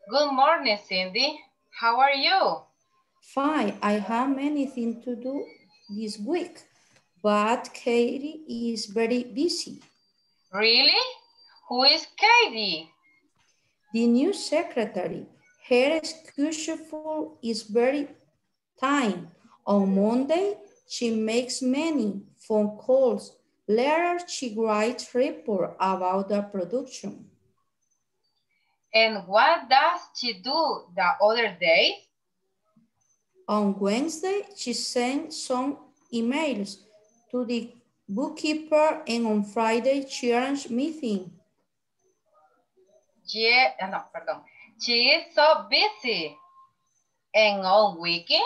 Good morning, Cindy. How are you? Fine, I have many things to do this week, but Katie is very busy. Really? Who is Katie? The new secretary, her schedule is very tight. On Monday, she makes many phone calls. Later, she writes report about the production. And what does she do the other day? On Wednesday, she sent some emails to the bookkeeper and on Friday, she arranged meeting. Yeah, uh, no, perdón. She is so busy. And on weekend?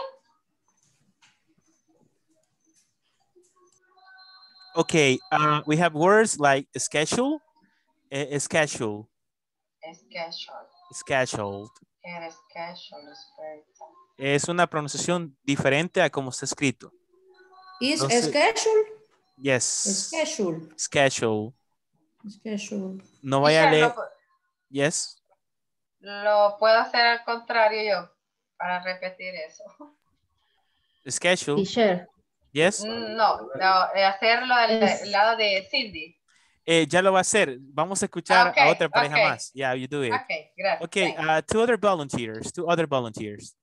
Okay, uh, we have words like schedule, eh, schedule, Schedule. scheduled. Her schedule is very tight. Es una pronunciación diferente a como está escrito. Is No sé. schedule? Yes, Schedule. schedule. Schedule. No vaya a leer. Lo, Yes, lo puedo hacer al contrario yo para repetir eso. schedule. Yes. Mm, No, no, eh, hacerlo al lado de Cindy. Eh, ya lo va a hacer. Vamos a escuchar Okay, a otra pareja okay. más. Yeah, you do it. Ok, gracias. Okay, uh, two other volunteers. Two other volunteers.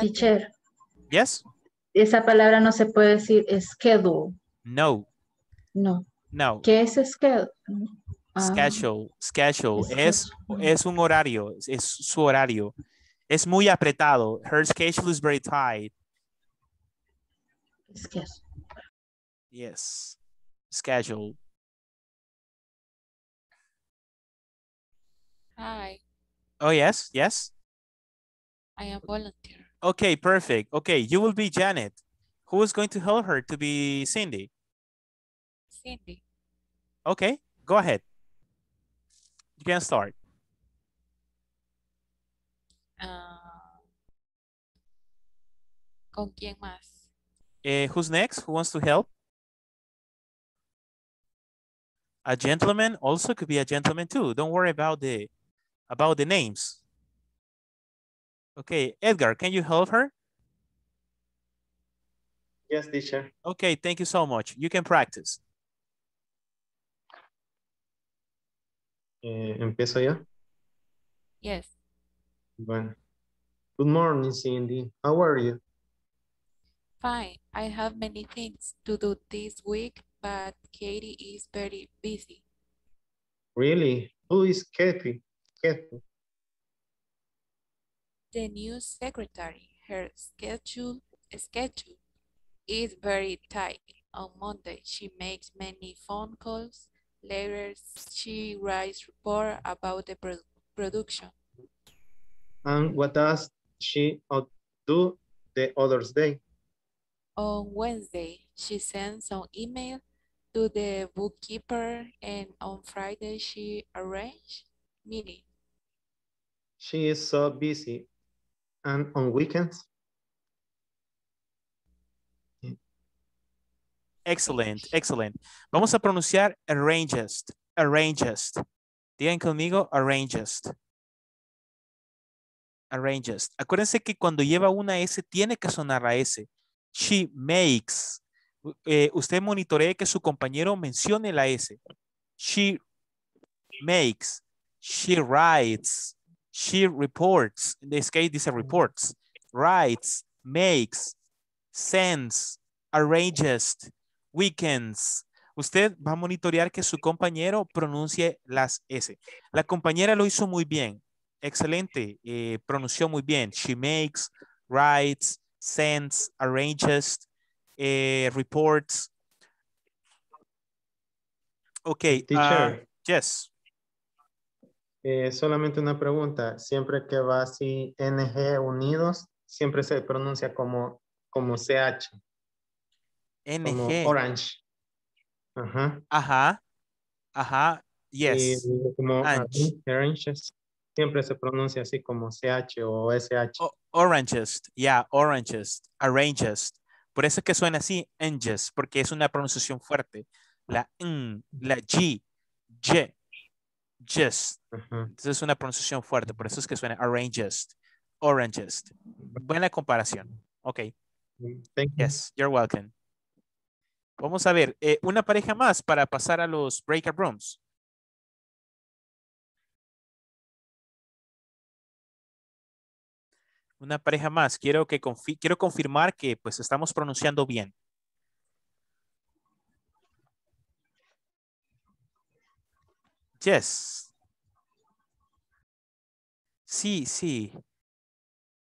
Teacher, Yes. esa palabra no se puede decir schedule. No. No. No. ¿Qué es schedule? Ah, Schedule, schedule, es, Schedule. es un horario, es- es su horario. Es muy apretado. Her schedule is very tight. schedule. Yes. Schedule. Hi, Oh, yes, yes. I am volunteer. Okay, perfect. Okay, you will be Janet. Who is going to help her to be Cindy? Cindy. Okay, go ahead. You can start. Ah, ¿Con quién más? Eh, who's next? Who wants to help? A gentleman also could be a gentleman too. Don't worry about the about the names. Okay, Edgar, can you help her? Yes, teacher. Okay, thank you so much. You can practice. Eh, ¿Empiezo ya? Yes, Bueno. Good morning, Cindy. How are you? fine. I have many things to do this week, but Katie is very busy. Really? Who is Kathy? Kathy. The new secretary, her schedule schedule is very tight. On Monday, she makes many phone calls. Later, she writes report about the pro- production. And what does she do the other day? On Wednesday, she sends some email to the bookkeeper, and on Friday, she arranged meeting. She is so busy. And on weekends? Excellent, excellent. Vamos a pronunciar arrangest, arrangest. Digan conmigo arrangest. Arrangest. Acuérdense que cuando lleva una S tiene que sonar la S. She makes. Eh, usted monitoree que su compañero mencione la S. She makes. She writes. She reports. In this case, dice reports. Writes, makes, sends, arranges, weekends. Usted va a monitorear que su compañero pronuncie las S. La compañera lo hizo muy bien. Excelente. Eh, pronunció muy bien. She makes, writes, sends, arranges, eh, reports. Ok. Teacher. uh, yes. Eh, solamente una pregunta. Siempre que va así NG unidos, siempre se pronuncia como, como CH. Como NG. orange. Ajá. Ajá. Ajá. Yes. Y como Orange. oranges, siempre se pronuncia así como CH o SH. O- oranges. Yeah, oranges. Arranges. Por eso es que suena así, anges, porque es una pronunciación fuerte. La N, la G, J, just. Entonces es una pronunciación fuerte, por eso es que suena arranges, oranges. Buena comparación. Ok. Thank you. Yes, you're welcome. Vamos a ver, eh, una pareja más para pasar a los breakout rooms. Una pareja más. Quiero, que confi- quiero confirmar que pues estamos pronunciando bien. Yes. Sí, sí.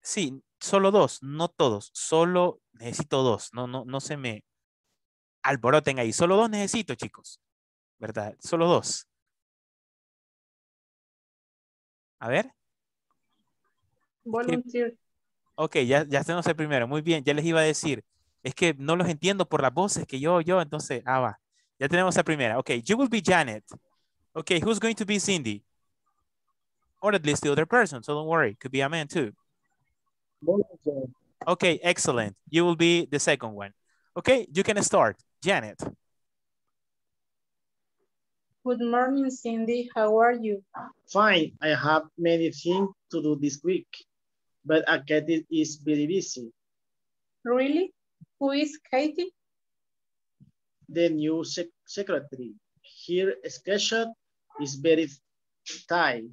Sí, solo dos, no todos. Solo necesito dos. No, no, no se me alboroten ahí. Solo dos necesito, chicos. ¿Verdad? Solo dos. A ver. Volunteer. Ok, ya, ya tenemos el primero. Muy bien, ya les iba a decir. Es que no los entiendo por las voces que yo, yo, entonces, ah, va. Ya tenemos la primera. Ok, you will be Janet. Ok, who's going to be Cindy? Or at least the other person, so don't worry. Could be a man too. Okay, excellent. You will be the second one. Okay, you can start. Janet. Good morning, Cindy. How are you? Fine, I have many things to do this week, but Katie is very busy. Really? Who is Katie? The new sec secretary. Her schedule is very tight.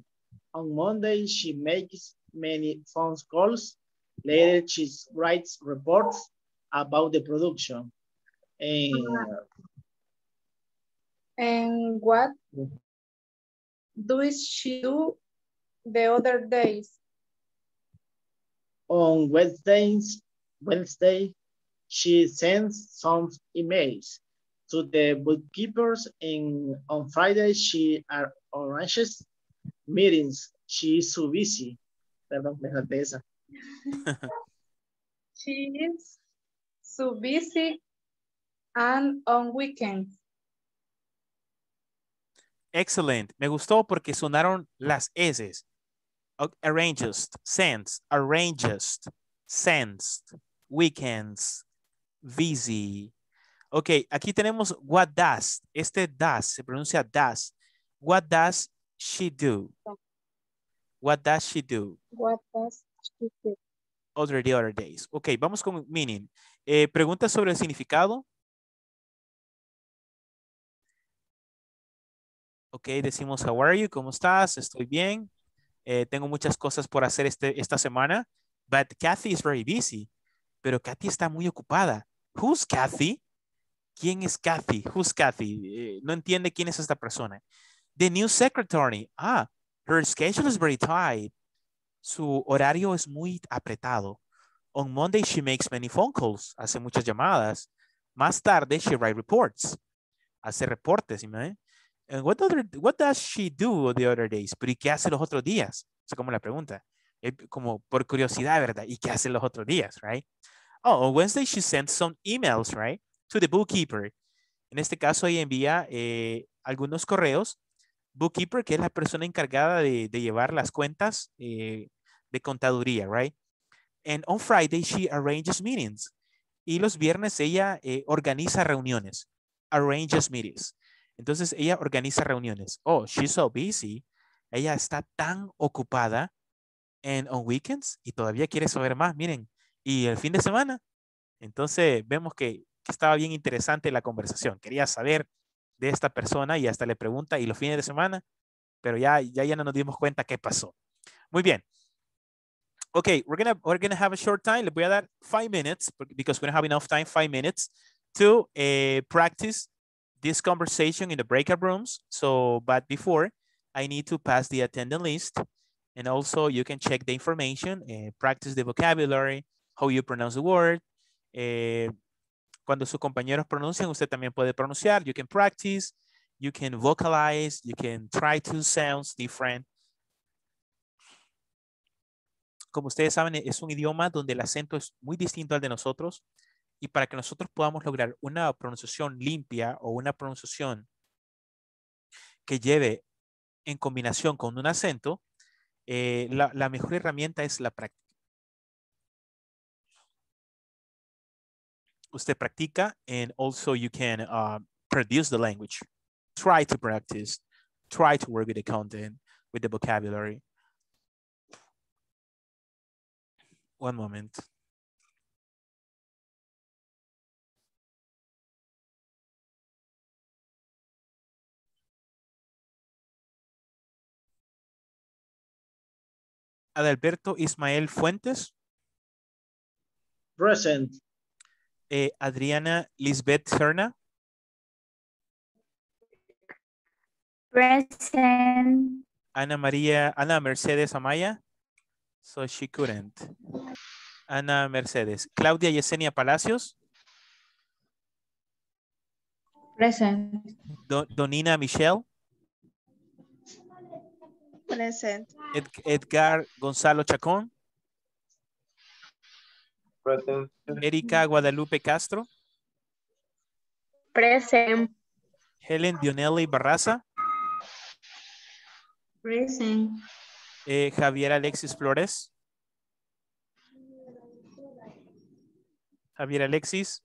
On Monday, she makes many phone calls. Later, she writes reports about the production. And And what does she do the other days? on Wednesdays, Wednesday, she sends some emails to the bookkeepers and on Friday she ar- arranges meetings. She is so busy. Perdón, me salté esa. (laughs) She is so busy and on weekends. Excellent. Me gustó porque sonaron las S. O- Arranges, sends, arranges, sends, weekends, busy. Ok, aquí tenemos what does. Este does se pronuncia does. What does she do? What does she do? What does she do? Other the other days. Ok, vamos con meaning. Eh, Preguntas sobre el significado. Ok, decimos, how are you? ¿Cómo estás? Estoy bien. Eh, tengo muchas cosas por hacer este, esta semana. But Kathy is very busy. Pero Kathy está muy ocupada. Who's Kathy? ¿Quién es Kathy? Who's Kathy? Eh, no entiende quién es esta persona. The new secretary. Ah, her schedule is very tight. Su horario es muy apretado. On Monday, she makes many phone calls. Hace muchas llamadas. Más tarde, she write reports. Hace reportes. ¿sí me? And what, other, what does she do the other days? Pero ¿y qué hace los otros días? Esa es como la pregunta. Eh, Como por curiosidad, ¿verdad? ¿Y qué hace los otros días, right? Oh, on Wednesday she sends some emails, right? To the bookkeeper. En este caso, ella envía eh, algunos correos. Bookkeeper, que es la persona encargada de, llevar las cuentas eh, de contaduría, right? And on Friday she arranges meetings. Y los viernes ella eh, organiza reuniones. Arranges meetings. Entonces ella organiza reuniones. Oh, she's so busy. Ella está tan ocupada en on weekends y todavía quiere saber más. Miren, y el fin de semana. Entonces vemos que, que estaba bien interesante la conversación. Quería saber de esta persona y hasta le pregunta y los fines de semana, pero ya, ya, ya no nos dimos cuenta qué pasó. Muy bien. Okay, we're gonna we're gonna have a short time. Le voy a dar five minutes because we don't have enough time. Five minutes to uh, practice this conversation in the breakout rooms. So, but before, I need to pass the attendance list, and also you can check the information, uh, practice the vocabulary, how you pronounce the word. Uh, cuando sus compañeros pronuncian, usted también puede pronunciar. You can practice, you can vocalize, you can try to sounds different. Como ustedes saben, es un idioma donde el acento es muy distinto al de nosotros y para que nosotros podamos lograr una pronunciación limpia o una pronunciación que lleve en combinación con un acento, eh, la, la mejor herramienta es la práctica. Usted practica and also you can uh, produce the language. Try to practice, try to work with the content, with the vocabulary. One moment. Adalberto Ismael Fuentes. Present. Eh, Adriana Lisbeth Serna. Present. Ana María, Ana Mercedes Amaya. So she couldn't. Ana Mercedes. Claudia Yesenia Palacios. Present. Do- Donina Michelle. Present. Ed- Edgar Gonzalo Chacón. Present. Erika Guadalupe Castro. Present. Helen Dionelli Barraza. Present. eh, Javier Alexis Flores. Javier Alexis.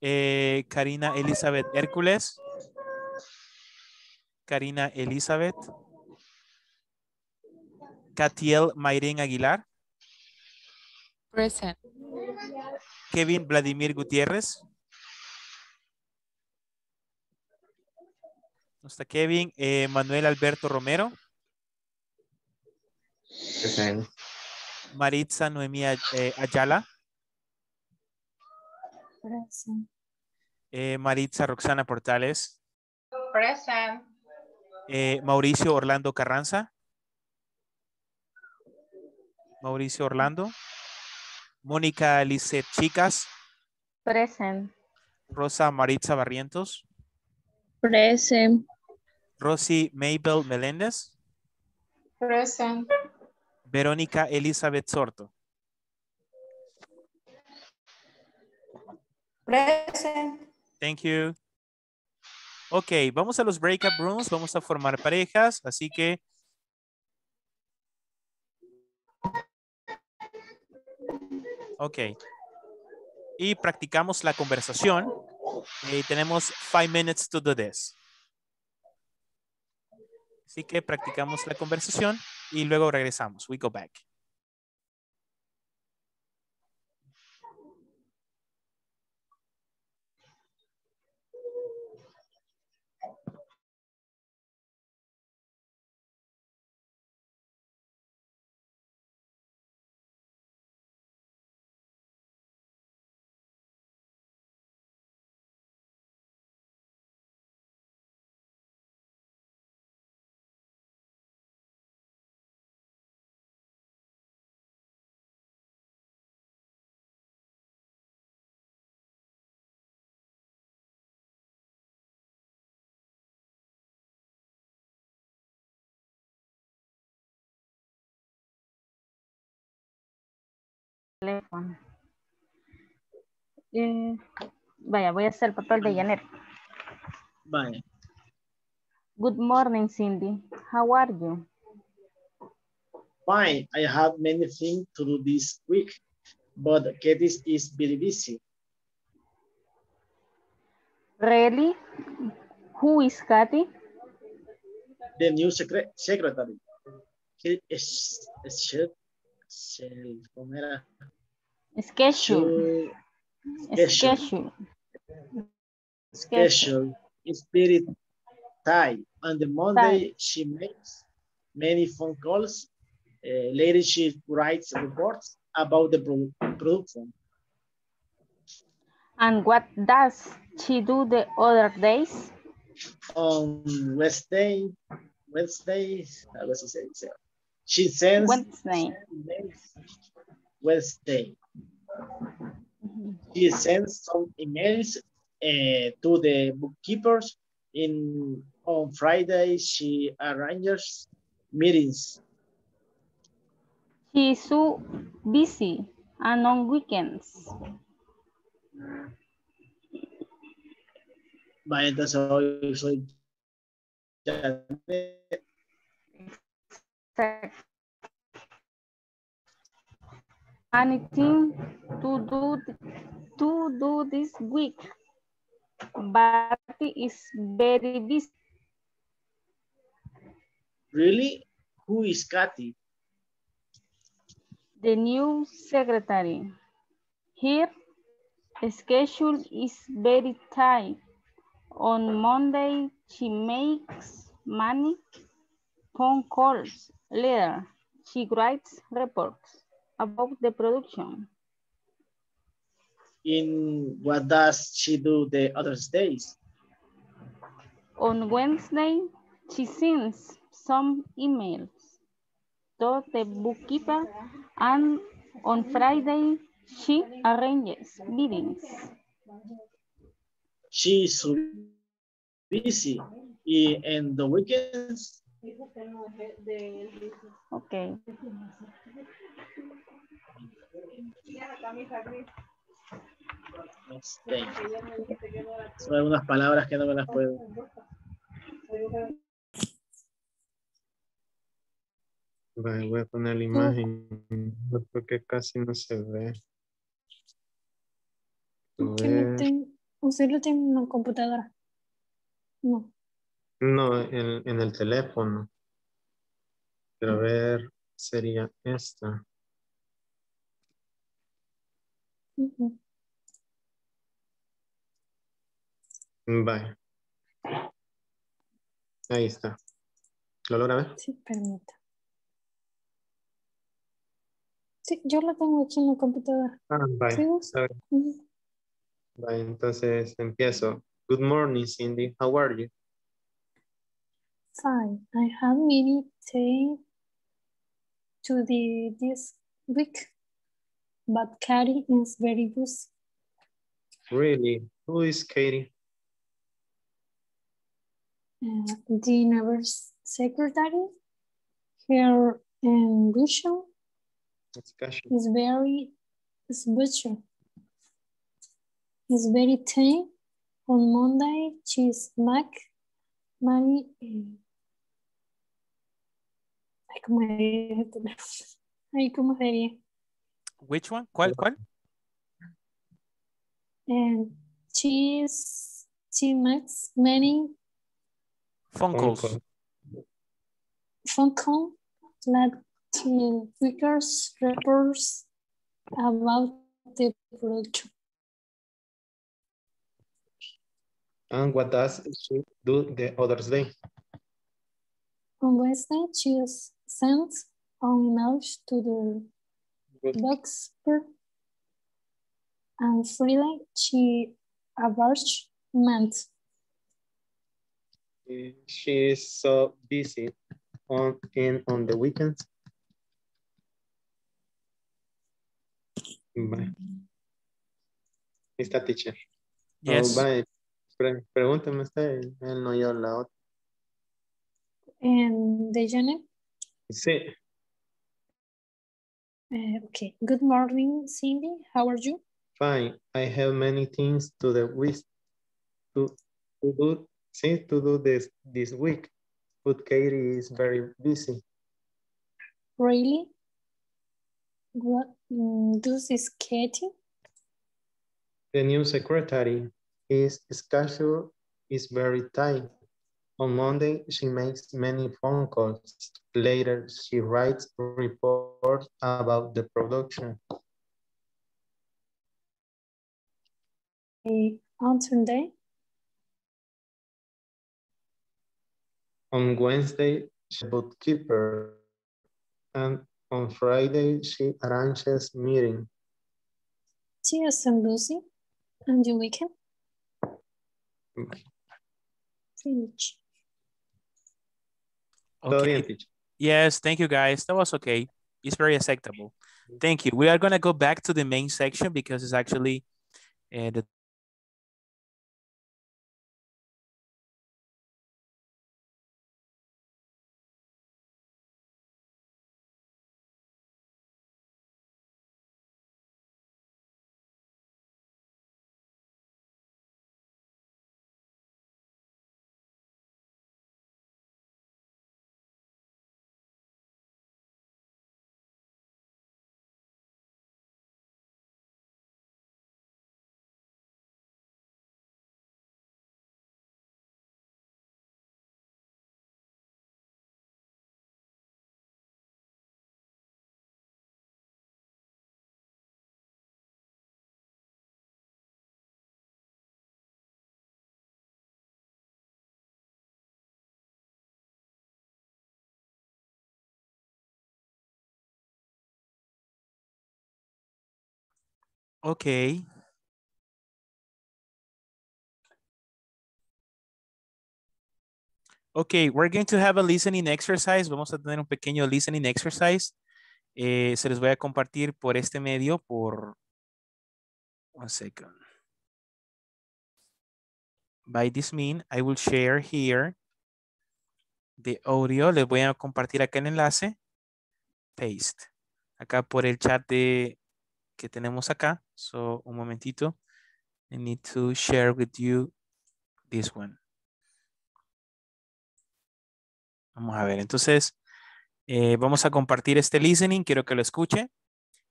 eh, Karina Elizabeth Hércules. Karina Elizabeth. Catiel Mayrín Aguilar. Present. Kevin Vladimir Gutiérrez. No está Kevin. eh, Manuel Alberto Romero. Present. Maritza Noemí eh, Ayala. Present. eh, Maritza Roxana Portales. Present. eh, Mauricio Orlando Carranza. Mauricio Orlando. Mónica Lisset Chicas. Present. Rosa Maritza Barrientos. Present. Rosy Mabel Meléndez. Present. Verónica Elizabeth Sorto. Present. Thank you. Ok, vamos a los breakup rooms, vamos a formar parejas, así que... Ok. Y practicamos la conversación. Y tenemos five minutes to do this. Así que practicamos la conversación y luego regresamos. We go back. Teléfono. Eh, vaya, voy a hacer el papel de Janet. Vaya. Good morning, Cindy. How are you? Fine. I have many things to do this week, but Katie is very busy. Really? Who is Kathy? The new secre secretary. He is, ¿cómo era? Schedule. Schedule. Schedule. Very tight. On the Monday, she makes many phone calls. Uh, later, she writes reports about the pro production. And what does she do the other days? On Wednesday, Wednesday, I was to say, so she sends Wednesday. Wednesday. She sends some emails uh, to the bookkeepers. In on Friday, she arranges meetings. She is so busy and on weekends. Vaya, entonces hoy soy Anything to do to do this week, but is very busy. Really? Who is Kathy? The new secretary. Here, schedule is very tight. On Monday, she makes money, phone calls. Later, she writes reports about the production. In what does she do the other days? On Wednesday, she sends some emails to the bookkeeper and on Friday, she arranges meetings. She is busy en the weekends. Okay. Este, son algunas palabras que no me las puedo. Vale, voy a poner la imagen porque casi no se ve. ¿Usted lo tiene en una computadora? No. No, en, en el teléfono. Pero a ver, sería esta. Ujú. Vale. Ahí está. ¿Lo logra ver? Sí, permita. Sí, yo lo tengo aquí en la computadora. Ah, vale. Entonces empiezo. Good morning, Cindy. How are you? Fine. I have many things to the this week, but Katy is very busy. Really? Who is Katie? Uh, the neighbor's secretary, her um, Bushel It's Kashi. is very is butcher. Is very thin. On Monday, she's Mac, Manny. Ay, ¿cómo sería esto? Ay, ¿cómo sería? Which one? ¿Cuál? ¿Cuál? And she's she makes many Phone Phone calls. call. phone call like uh, to figures reports about the production. And what does she do the other day? On Wednesday, she sends an email to the Bookkeeper. And Friday, she arrangement. She is so busy on in on the weekends. Bye. Está teacher. Yes. Oh, bye. Pre- pregúnteme usted, él no yo la otra. And the Janet, Sí, uh, okay. Good morning, Cindy. How are you? fine. I have many things to the week to, to do. Sí, to do this this week. But Katie is very busy. Really? What does is Katie? The new secretary, his schedule is very tight. On Monday, she makes many phone calls. Later, she writes reports about the production. On Sunday, On Wednesday, she bookkeeper. And On Friday, she arranges meeting. Cheers, and Lucy. And your weekend? Finish. Okay. Yes, thank you guys. That was okay. It's very acceptable. Thank you. We are going to go back to the main section because it's actually uh, the Okay. Okay, we're going to have a listening exercise. Vamos a tener un pequeño listening exercise. Eh, se les voy a compartir por este medio por... One second. By this mean, I will share here the audio. Les voy a compartir acá el enlace. Paste. Acá por el chat de, que tenemos acá. So, un momentito. I need to share with you this one. Vamos a ver, entonces eh, vamos a compartir este listening, quiero que lo escuche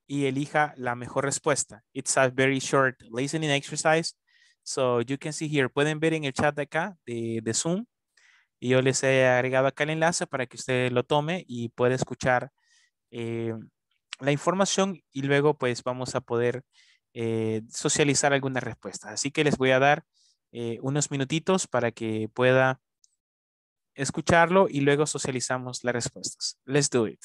y elija la mejor respuesta. It's a very short listening exercise. So you can see here, pueden ver en el chat de acá de, de Zoom y yo les he agregado acá el enlace para que usted lo tome y pueda escuchar eh, la información y luego pues vamos a poder eh, socializar algunas respuestas. Así que les voy a dar eh, unos minutitos para que pueda escucharlo y luego socializamos las respuestas. Let's do it.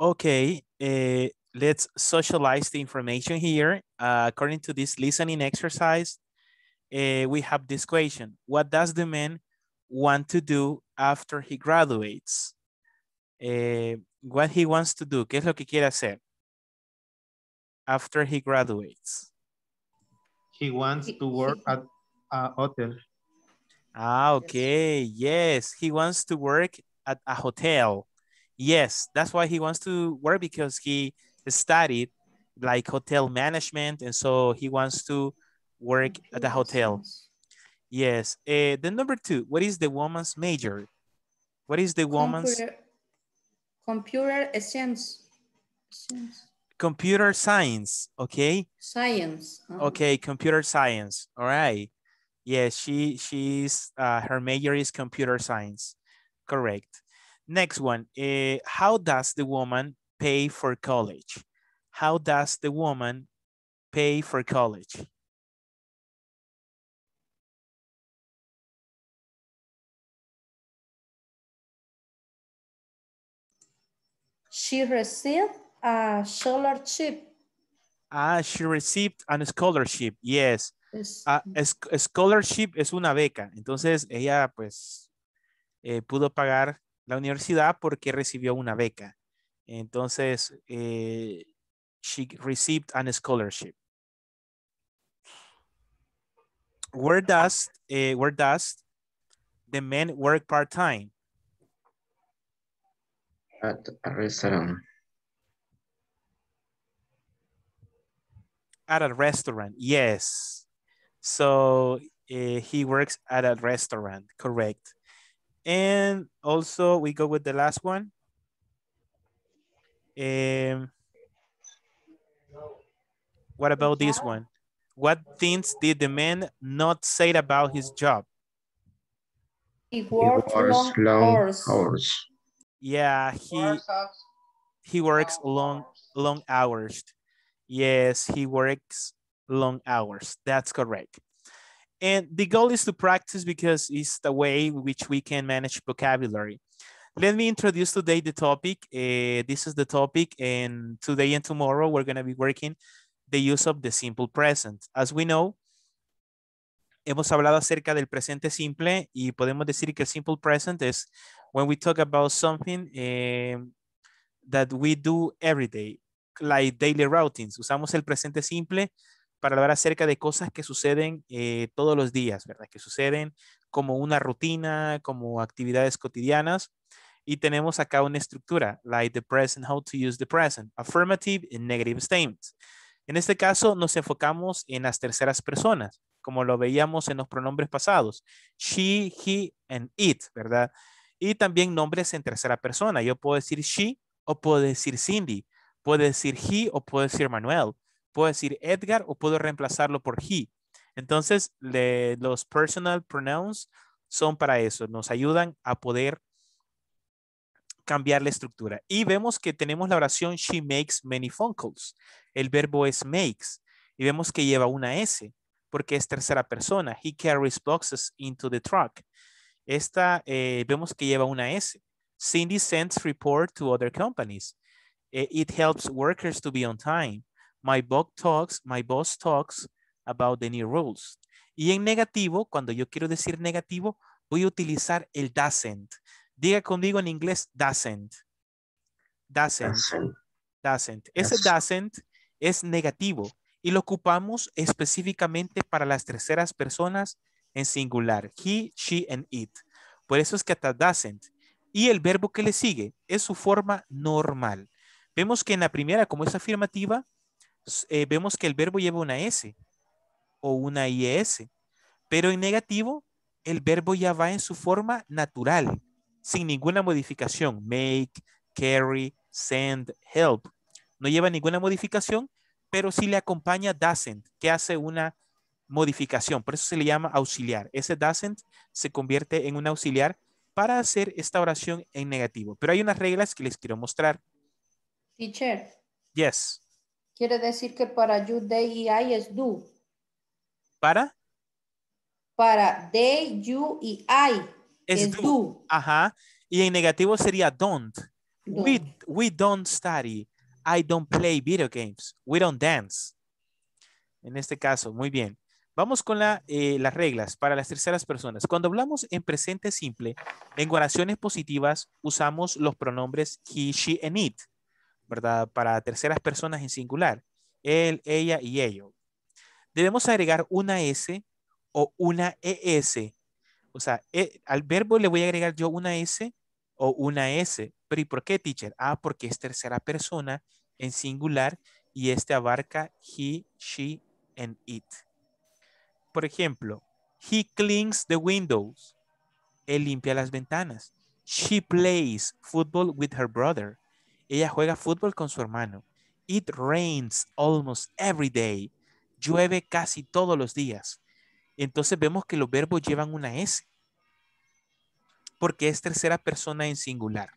Okay, uh, let's socialize the information here. Uh, according to this listening exercise, uh, we have this question. What does the man want to do after he graduates? Eh, what he wants to do, ¿qué es lo que quiere hacer? After he graduates. He wants to work at a hotel. Ah, okay. Yes, he wants to work at a hotel. Yes, that's why he wants to work because he studied like hotel management and so he wants to work at a hotel. Yes. Uh, then number two, what is the woman's major? What is the woman's Computer, computer science. Computer science? Okay. Science. uh, Okay, computer science. All right. Yes, she she's uh, her major is computer science. Correct. Next one. eh, how does the woman pay for college? How does the woman pay for college? She received a scholarship. Ah, she received a scholarship. Yes. Es- Ah, es- scholarship es una beca. Entonces ella pues eh, pudo pagar la universidad porque recibió una beca. Entonces eh, she received an scholarship. Where does eh, where does the man work part time? At a restaurant. At a restaurant. Yes. So eh, he works at a restaurant. Correct. And also we go with the last one. Um, what about this one? What things did the man not say about his job? He He works long, long hours. hours. Yeah, he he works long long hours. Yes, he works long hours. That's correct. And the goal is to practice because it's the way which we can manage vocabulary. Let me introduce today the topic. Uh, this is the topic and today and tomorrow we're going to be working the use of the simple present. As we know, hemos hablado acerca del presente simple y podemos decir que el simple present es when we talk about something eh, that we do every day, like daily routines. Usamos el presente simple para hablar acerca de cosas que suceden eh, todos los días, ¿verdad? Que suceden como una rutina, como actividades cotidianas. Y tenemos acá una estructura, like the present, how to use the present, affirmative and negative statements. En este caso nos enfocamos en las terceras personas, como lo veíamos en los pronombres pasados. She, he, and it, ¿verdad? Y también nombres en tercera persona. Yo puedo decir she o puedo decir Cindy. Puedo decir he o puedo decir Manuel. Puedo decir Edgar o puedo reemplazarlo por he. Entonces, los personal pronouns son para eso. Nos ayudan a poder cambiar la estructura. Y vemos que tenemos la oración she makes many phone calls. El verbo es makes. Y vemos que lleva una S porque es tercera persona. He carries boxes into the truck. Esta eh, vemos que lleva una S. Cindy sends report to other companies. Eh, it helps workers to be on time. My boss talks, my boss talks about the new rules. Y en negativo, cuando yo quiero decir negativo, voy a utilizar el doesn't. Diga conmigo en inglés doesn't. Doesn't. Doesn't. Doesn't. Ese doesn't es negativo y lo ocupamos específicamente para las terceras personas en singular. He, she, and it. Por eso es que hasta doesn't. Y el verbo que le sigue es su forma normal. Vemos que en la primera, como es afirmativa, eh, vemos que el verbo lleva una S o una IS. Pero en negativo, el verbo ya va en su forma natural, sin ninguna modificación. Make, carry, send, help. No lleva ninguna modificación, pero sí le acompaña doesn't, que hace una modificación. Por eso se le llama auxiliar. Ese doesn't se convierte en un auxiliar para hacer esta oración en negativo. Pero hay unas reglas que les quiero mostrar. Teacher, Yes. Quiere decir que para you, they y I es do. Para Para they, you y I es es do. do. Ajá. Y en negativo sería don't. We, we don't study. I don't play video games. We don't dance. En este caso, muy bien. Vamos con la, eh, las reglas para las terceras personas. Cuando hablamos en presente simple, en oraciones positivas usamos los pronombres he, she, and it, ¿verdad? Para terceras personas en singular. Él, ella y ello. Debemos agregar una S o una ES. O sea, e, al verbo le voy a agregar yo una S o una S. Pero ¿y por qué, teacher? Ah, porque es tercera persona en singular y este abarca he, she, and it. Por ejemplo, he cleans the windows. Él limpia las ventanas. She plays football with her brother. Ella juega fútbol con su hermano. It rains almost every day. Llueve casi todos los días. Entonces vemos que los verbos llevan una S. Porque es tercera persona en singular.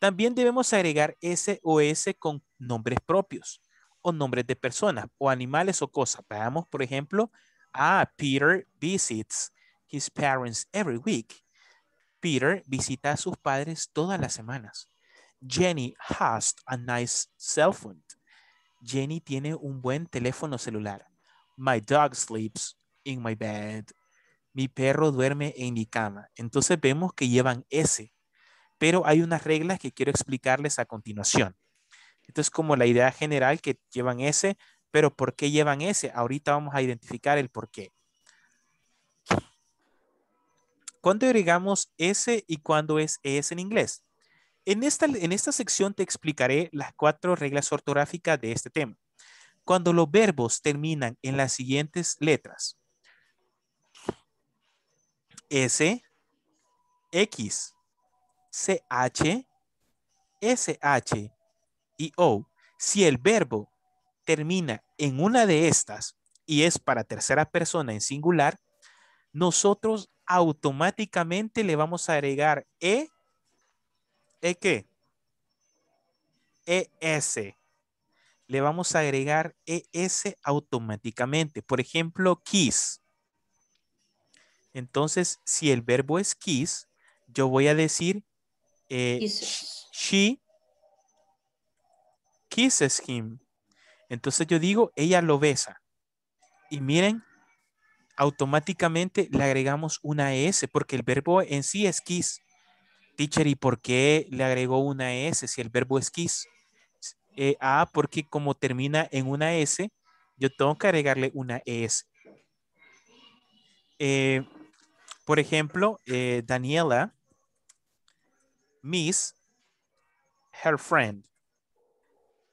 También debemos agregar S o S con nombres propios o nombres de personas o animales o cosas. Veamos, por ejemplo, a Peter visits his parents every week. Peter visita a sus padres todas las semanas. Jenny has a nice cell phone. Jenny tiene un buen teléfono celular. My dog sleeps in my bed. Mi perro duerme en mi cama. Entonces vemos que llevan S pero hay unas reglas que quiero explicarles a continuación. Esto es como la idea general que llevan S, pero ¿por qué llevan S? Ahorita vamos a identificar el por qué. ¿Cuándo agregamos S y cuándo es ES en inglés? En esta, en esta sección te explicaré las cuatro reglas ortográficas de este tema. Cuando los verbos terminan en las siguientes letras. S, X, CH, SH y O. Si el verbo termina en una de estas y es para tercera persona en singular, nosotros automáticamente le vamos a agregar E, ¿E qué? ES. Le vamos a agregar ES automáticamente. Por ejemplo, kiss. Entonces, si el verbo es kiss, yo voy a decir eh, she kisses him. Entonces yo digo, ella lo besa. Y miren, automáticamente le agregamos una S porque el verbo en sí es kiss. Teacher, ¿y por qué le agregó una S si el verbo es kiss? Eh, ah, porque como termina en una S, yo tengo que agregarle una S. Eh, por ejemplo, Daniela miss her friend.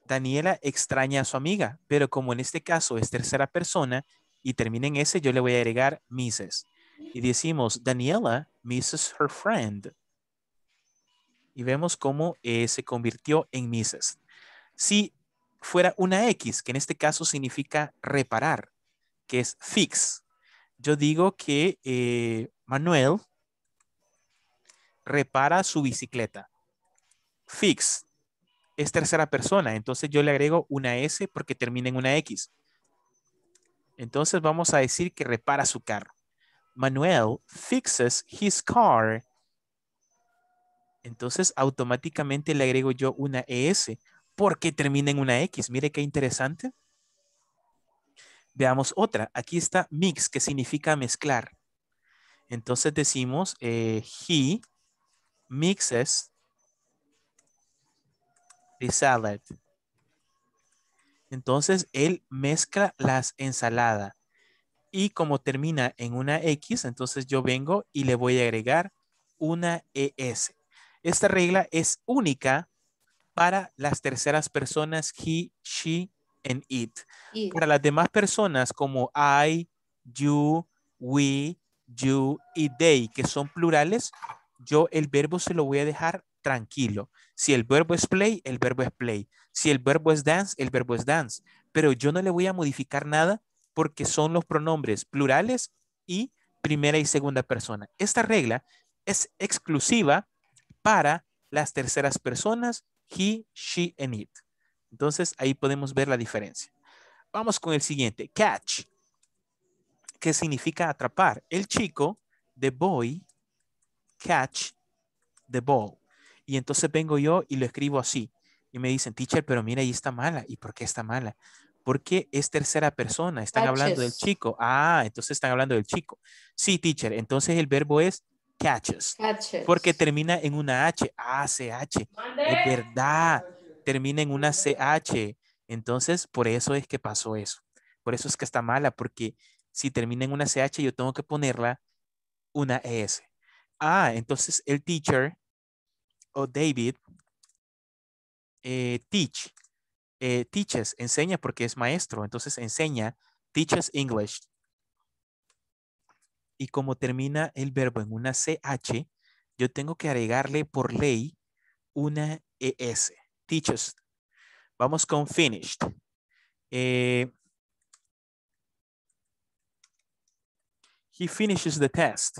Daniela extraña a su amiga, pero como en este caso es tercera persona y termina en ese, yo le voy a agregar misses. Y decimos, Daniela misses her friend. Y vemos cómo eh, se convirtió en misses. Si fuera una X, que en este caso significa reparar, que es fix, yo digo que eh, Manuel repara su bicicleta. Fix es tercera persona, entonces yo le agrego una S porque termina en una X. Entonces vamos a decir que repara su carro. Manuel fixes his car. Entonces automáticamente le agrego yo una ES porque termina en una X. Mire qué interesante. Veamos otra. Aquí está mix, que significa mezclar. Entonces decimos eh, he mixes the salad. Entonces él mezcla las ensaladas. Y como termina en una X, entonces yo vengo y le voy a agregar una ES. Esta regla es única para las terceras personas he, she, and it. Para las demás personas como I, you, we, you y they, que son plurales, yo el verbo se lo voy a dejar tranquilo. Si el verbo es play, el verbo es play. Si el verbo es dance, el verbo es dance. Pero yo no le voy a modificar nada porque son los pronombres plurales y primera y segunda persona. Esta regla es exclusiva para las terceras personas, he, she, and it. Entonces ahí podemos ver la diferencia. Vamos con el siguiente, catch, que significa atrapar. El chico, the boy, catch the ball. Y entonces vengo yo y lo escribo así. Y me dicen, teacher, pero mira, ahí está mala. ¿Y por qué está mala? Porque es tercera persona. Están hablando del chico. Ah, entonces están hablando del chico. Sí, teacher. Entonces el verbo es catches. Catches. Porque termina en una H. Ah, CH. Es verdad. Termina en una CH. Entonces, por eso es que pasó eso. Por eso es que está mala, porque si termina en una CH, yo tengo que ponerla una ES. Ah, entonces el teacher o David eh, teach, eh, teaches, enseña porque es maestro. Entonces enseña, teaches English. Y como termina el verbo en una CH, yo tengo que agregarle por ley una ES. Teaches. Vamos con finished. Eh, he finishes the test.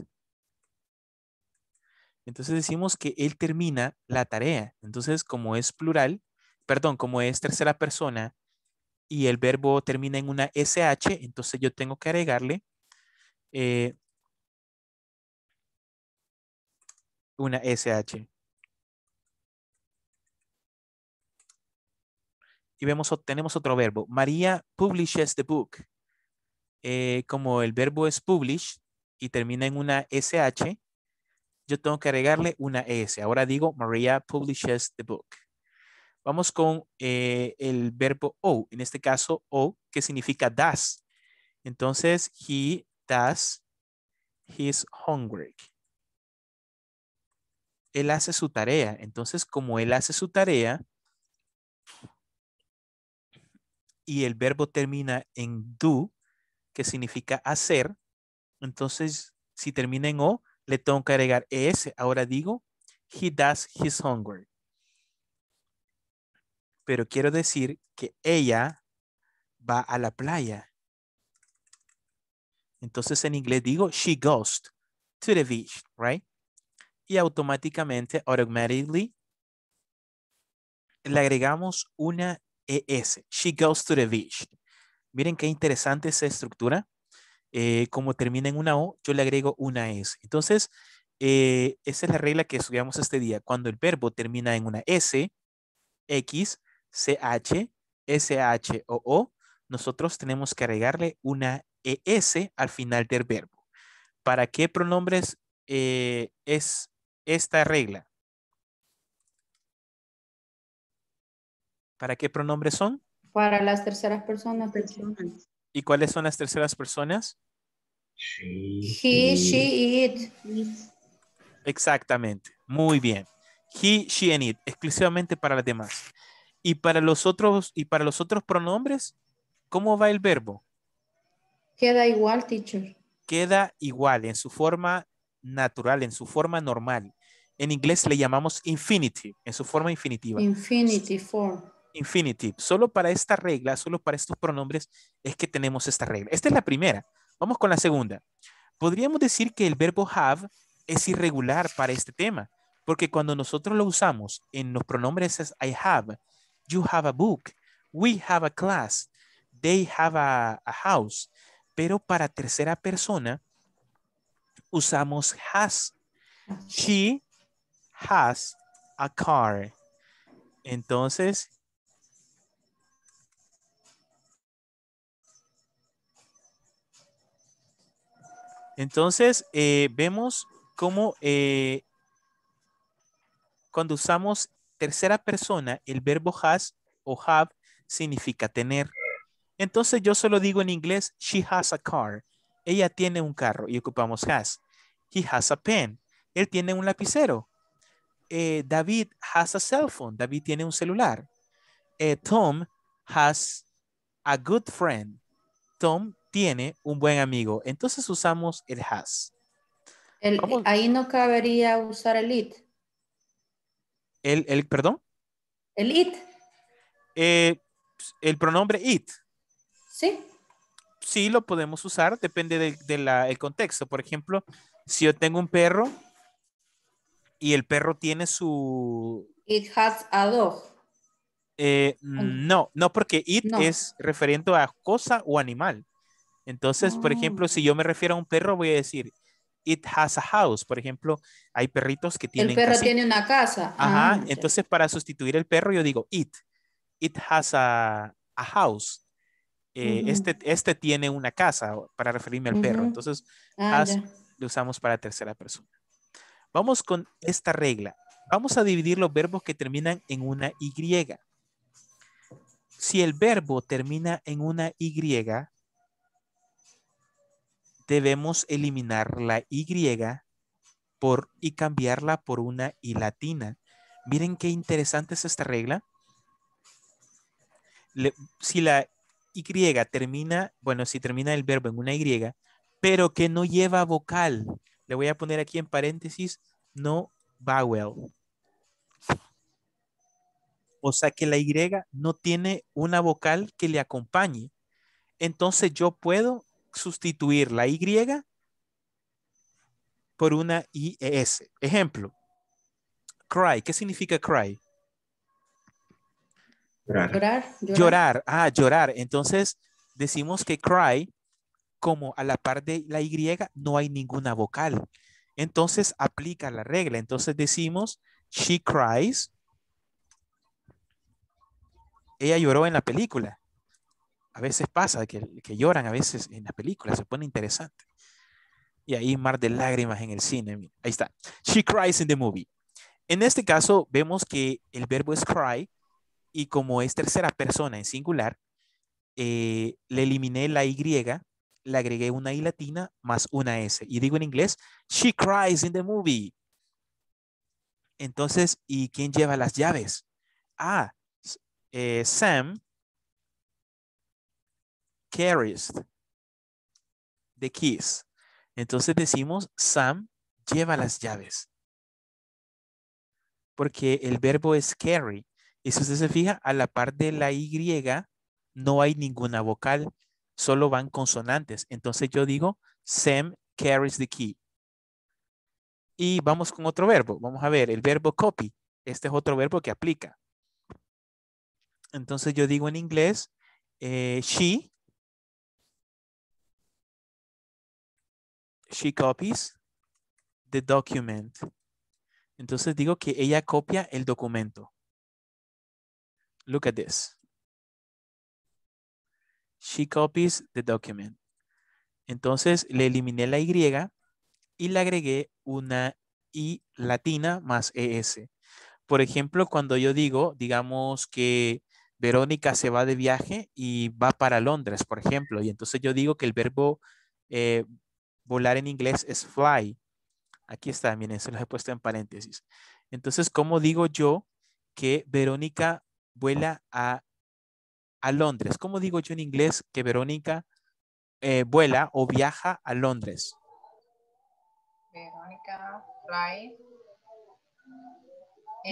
Entonces decimos que él termina la tarea. Entonces, como es plural, perdón, como es tercera persona y el verbo termina en una SH, entonces yo tengo que agregarle eh, una SH. Y vemos, tenemos otro verbo. María publishes the book. Eh, como el verbo es publish y termina en una SH, yo tengo que agregarle una S. Ahora digo, Maria publishes the book. Vamos con eh, el verbo O, en este caso O, que significa does. Entonces, he does his homework. Él hace su tarea. Entonces, como él hace su tarea y el verbo termina en do, que significa hacer, entonces, si termina en O, le tengo que agregar ES. Ahora digo, he does his homework. Pero quiero decir que ella va a la playa. Entonces en inglés digo, she goes to the beach, right? Y automáticamente, automatically, le agregamos una ES. She goes to the beach. Miren qué interesante esa estructura. Eh, como termina en una O, yo le agrego una S. Entonces, eh, esa es la regla que estudiamos este día. Cuando el verbo termina en una S, X, CH, SH o O, nosotros tenemos que agregarle una ES al final del verbo. ¿Para qué pronombres eh, es esta regla? ¿Para qué pronombres son? Para las terceras personas. ¿Y cuáles son las terceras personas? He, she, it. Exactamente. Muy bien. He, she, and it. Exclusivamente para las demás. Y para los otros, y para los otros pronombres, ¿cómo va el verbo? Queda igual, teacher. Queda igual en su forma natural, en su forma normal. En inglés le llamamos infinitive, en su forma infinitiva. Infinity form. Infinitive. Solo para esta regla, solo para estos pronombres es que tenemos esta regla. Esta es la primera. Vamos con la segunda. Podríamos decir que el verbo have es irregular para este tema, porque cuando nosotros lo usamos en los pronombres es I have, you have a book, we have a class, they have a, a house, pero para tercera persona usamos has. She has a car. Entonces, Entonces, eh, vemos cómo eh, cuando usamos tercera persona, el verbo has o have significa tener. Entonces, yo solo digo en inglés, she has a car. Ella tiene un carro y ocupamos has. He has a pen. Él tiene un lapicero. Eh, David has a cell phone. David tiene un celular. Eh, Tom has a good friend. Tom tiene un buen amigo. Entonces usamos el has. El, ahí no cabería usar el it. El, el perdón. El it. Eh, el pronombre it. Sí. Sí, lo podemos usar, depende del de contexto. Por ejemplo, si yo tengo un perro y el perro tiene su... It has a dog. Eh, no, no, porque it No. es referente a cosa o animal. Entonces, por Ah. ejemplo, si yo me refiero a un perro, voy a decir, it has a house. Por ejemplo, hay perritos que tienen El perro casita. tiene una casa. Ajá, Ah, ya. entonces para sustituir el perro yo digo it. It has a, a house. Eh, este, este tiene una casa para referirme al perro. Entonces, Ah, has. Usamos para tercera persona. Vamos con esta regla. Vamos a dividir los verbos que terminan en una Y. Si el verbo termina en una Y, debemos eliminar la Y por, y cambiarla por una I latina. Miren qué interesante es esta regla. Si la Y termina, bueno, si termina el verbo en una Y, pero que no lleva vocal, le voy a poner aquí en paréntesis, no vowel. O sea que la Y no tiene una vocal que le acompañe. Entonces yo puedo sustituir la Y por una IES. Ejemplo, cry. ¿Qué significa cry? Llorar, llorar. Llorar. Ah, llorar. Entonces decimos que cry, como a la par de la Y, no hay ninguna vocal. Entonces aplica la regla. Entonces decimos, she cries. Ella lloró en la película. A veces pasa que, que lloran, a veces en la película, se pone interesante. Y ahí mar de lágrimas en el cine. Ahí está. She cries in the movie. En este caso vemos que el verbo es cry y como es tercera persona en singular, eh, le eliminé la Y, le agregué una I latina más una S. Y digo en inglés, she cries in the movie. Entonces, ¿y quién lleva las llaves? Ah, eh, Sam carries the keys. Entonces decimos, Sam lleva las llaves. Porque el verbo es carry. Y si usted se fija, a la par de la Y no hay ninguna vocal, solo van consonantes. Entonces yo digo, Sam carries the key. Y vamos con otro verbo. Vamos a ver, el verbo copy. Este es otro verbo que aplica. Entonces yo digo en inglés, eh, she, she copies the document. Entonces digo que ella copia el documento. Look at this. She copies the document. Entonces le eliminé la Y y le agregué una I latina más ES. Por ejemplo, cuando yo digo, digamos que Verónica se va de viaje y va para Londres, por ejemplo, y entonces yo digo que el verbo eh, volar en inglés es fly. Aquí está, miren, se los he puesto en paréntesis. Entonces, ¿cómo digo yo que Verónica vuela a, a Londres? ¿Cómo digo yo en inglés que Verónica eh, vuela o viaja a Londres? Verónica fly.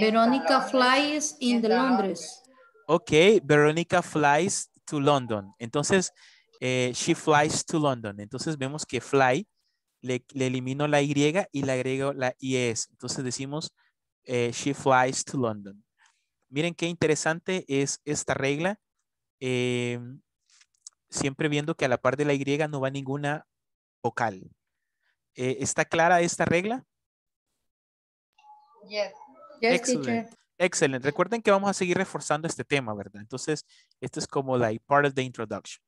Verónica flies in the Londres. Ok, Verónica flies to London. Entonces, eh, she flies to London. Entonces vemos que fly, le, le elimino la Y y le agrego la IS. Entonces decimos, eh, she flies to London. Miren qué interesante es esta regla. Eh, siempre viendo que a la par de la Y no va ninguna vocal. Eh, ¿Está clara esta regla? Yes. Yes, Excellent. teacher. Excelente. Recuerden que vamos a seguir reforzando este tema, ¿verdad? Entonces, esto es como la part of the introduction.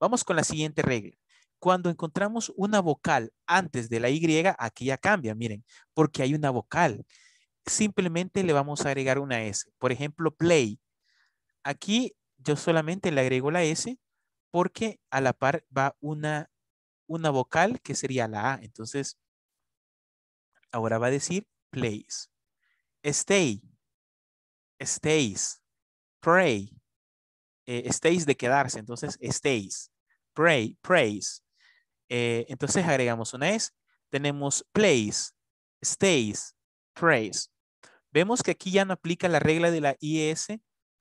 Vamos con la siguiente regla. Cuando encontramos una vocal antes de la Y, aquí ya cambia, miren, porque hay una vocal. Simplemente le vamos a agregar una S. Por ejemplo, play. Aquí yo solamente le agrego la S porque a la par va una, una vocal que sería la A. Entonces, ahora va a decir plays. Stay stays, pray, eh, stays de quedarse, entonces stays, pray, praise. Eh, entonces agregamos una S, tenemos plays, stays, praise. Vemos que aquí ya no aplica la regla de la IS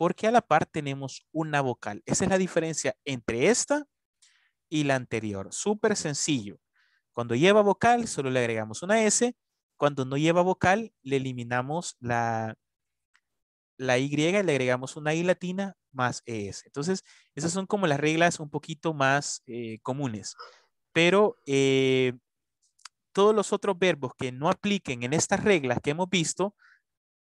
porque a la par tenemos una vocal. Esa es la diferencia entre esta y la anterior. Súper sencillo. Cuando lleva vocal, solo le agregamos una S. Cuando no lleva vocal, le eliminamos la, la Y y le agregamos una I latina más ES. Entonces, esas son como las reglas un poquito más eh, comunes. Pero eh, todos los otros verbos que no apliquen en estas reglas que hemos visto,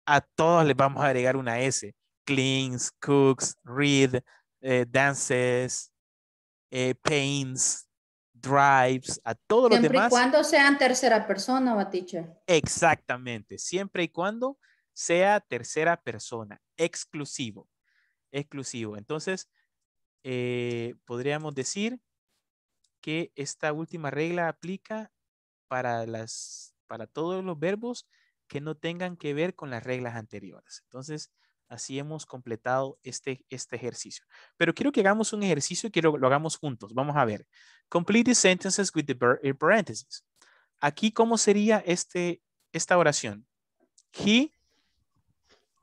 a todos les vamos a agregar una S. Cleans, cooks, read, eh, dances, eh, paints, drives, a todos los Siempre y demás. cuando sean tercera persona, ¿va, teacher? Exactamente, siempre y cuando sea tercera persona, exclusivo, exclusivo. Entonces, eh, podríamos decir que esta última regla aplica para, las, para todos los verbos que no tengan que ver con las reglas anteriores. Entonces, así hemos completado este, este ejercicio. Pero quiero que hagamos un ejercicio y quiero que lo hagamos juntos. Vamos a ver. Complete the sentences with the in parentheses. Aquí, ¿cómo sería este, esta oración? He,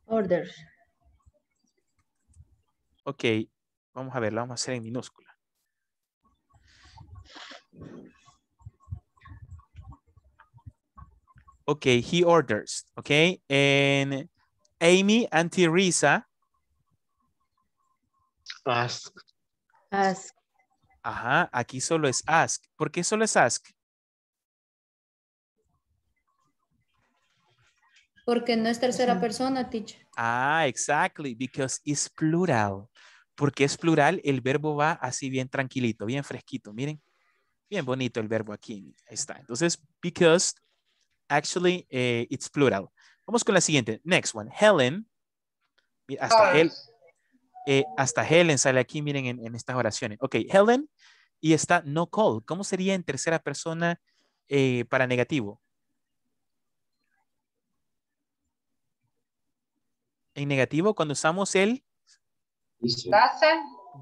Orders. ok, vamos a ver, lo vamos a hacer en minúscula. Okay, he orders, okay? And Amy and Teresa, Ask. Ask. ajá, aquí solo es ask. ¿Por qué solo es ask? Porque no es tercera persona, teacher. Ah, exactly, because it's plural. Porque es plural, el verbo va así bien tranquilito, bien fresquito. Miren, bien bonito el verbo aquí. Ahí está. Entonces, because actually eh, it's plural. Vamos con la siguiente. Next one. Helen. Hasta, Hel- eh, hasta Helen sale aquí, miren, en, en estas oraciones. Ok, Helen y está no call. ¿Cómo sería en tercera persona eh, para negativo? En negativo, cuando usamos el Doesn't,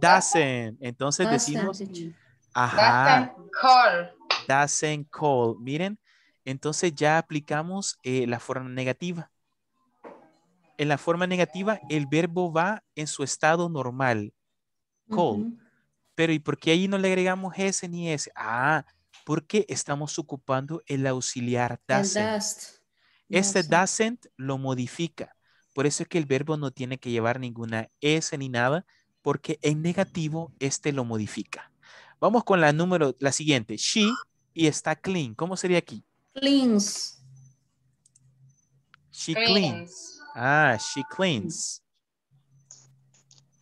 doesn't. Entonces Doesn't, decimos, ajá, doesn't call. doesn't call. Miren, entonces ya aplicamos eh, la forma negativa. En la forma negativa, el verbo va en su estado normal, call. Ujú. Pero ¿y por qué ahí no le agregamos ese ni ese? Ah, porque estamos ocupando el auxiliar doesn't. Este doesn't lo modifica. Por eso es que el verbo no tiene que llevar ninguna S ni nada, porque en negativo este lo modifica. Vamos con la número, la siguiente. She y está clean. ¿Cómo sería aquí? Cleans. She cleans. Ah, she cleans.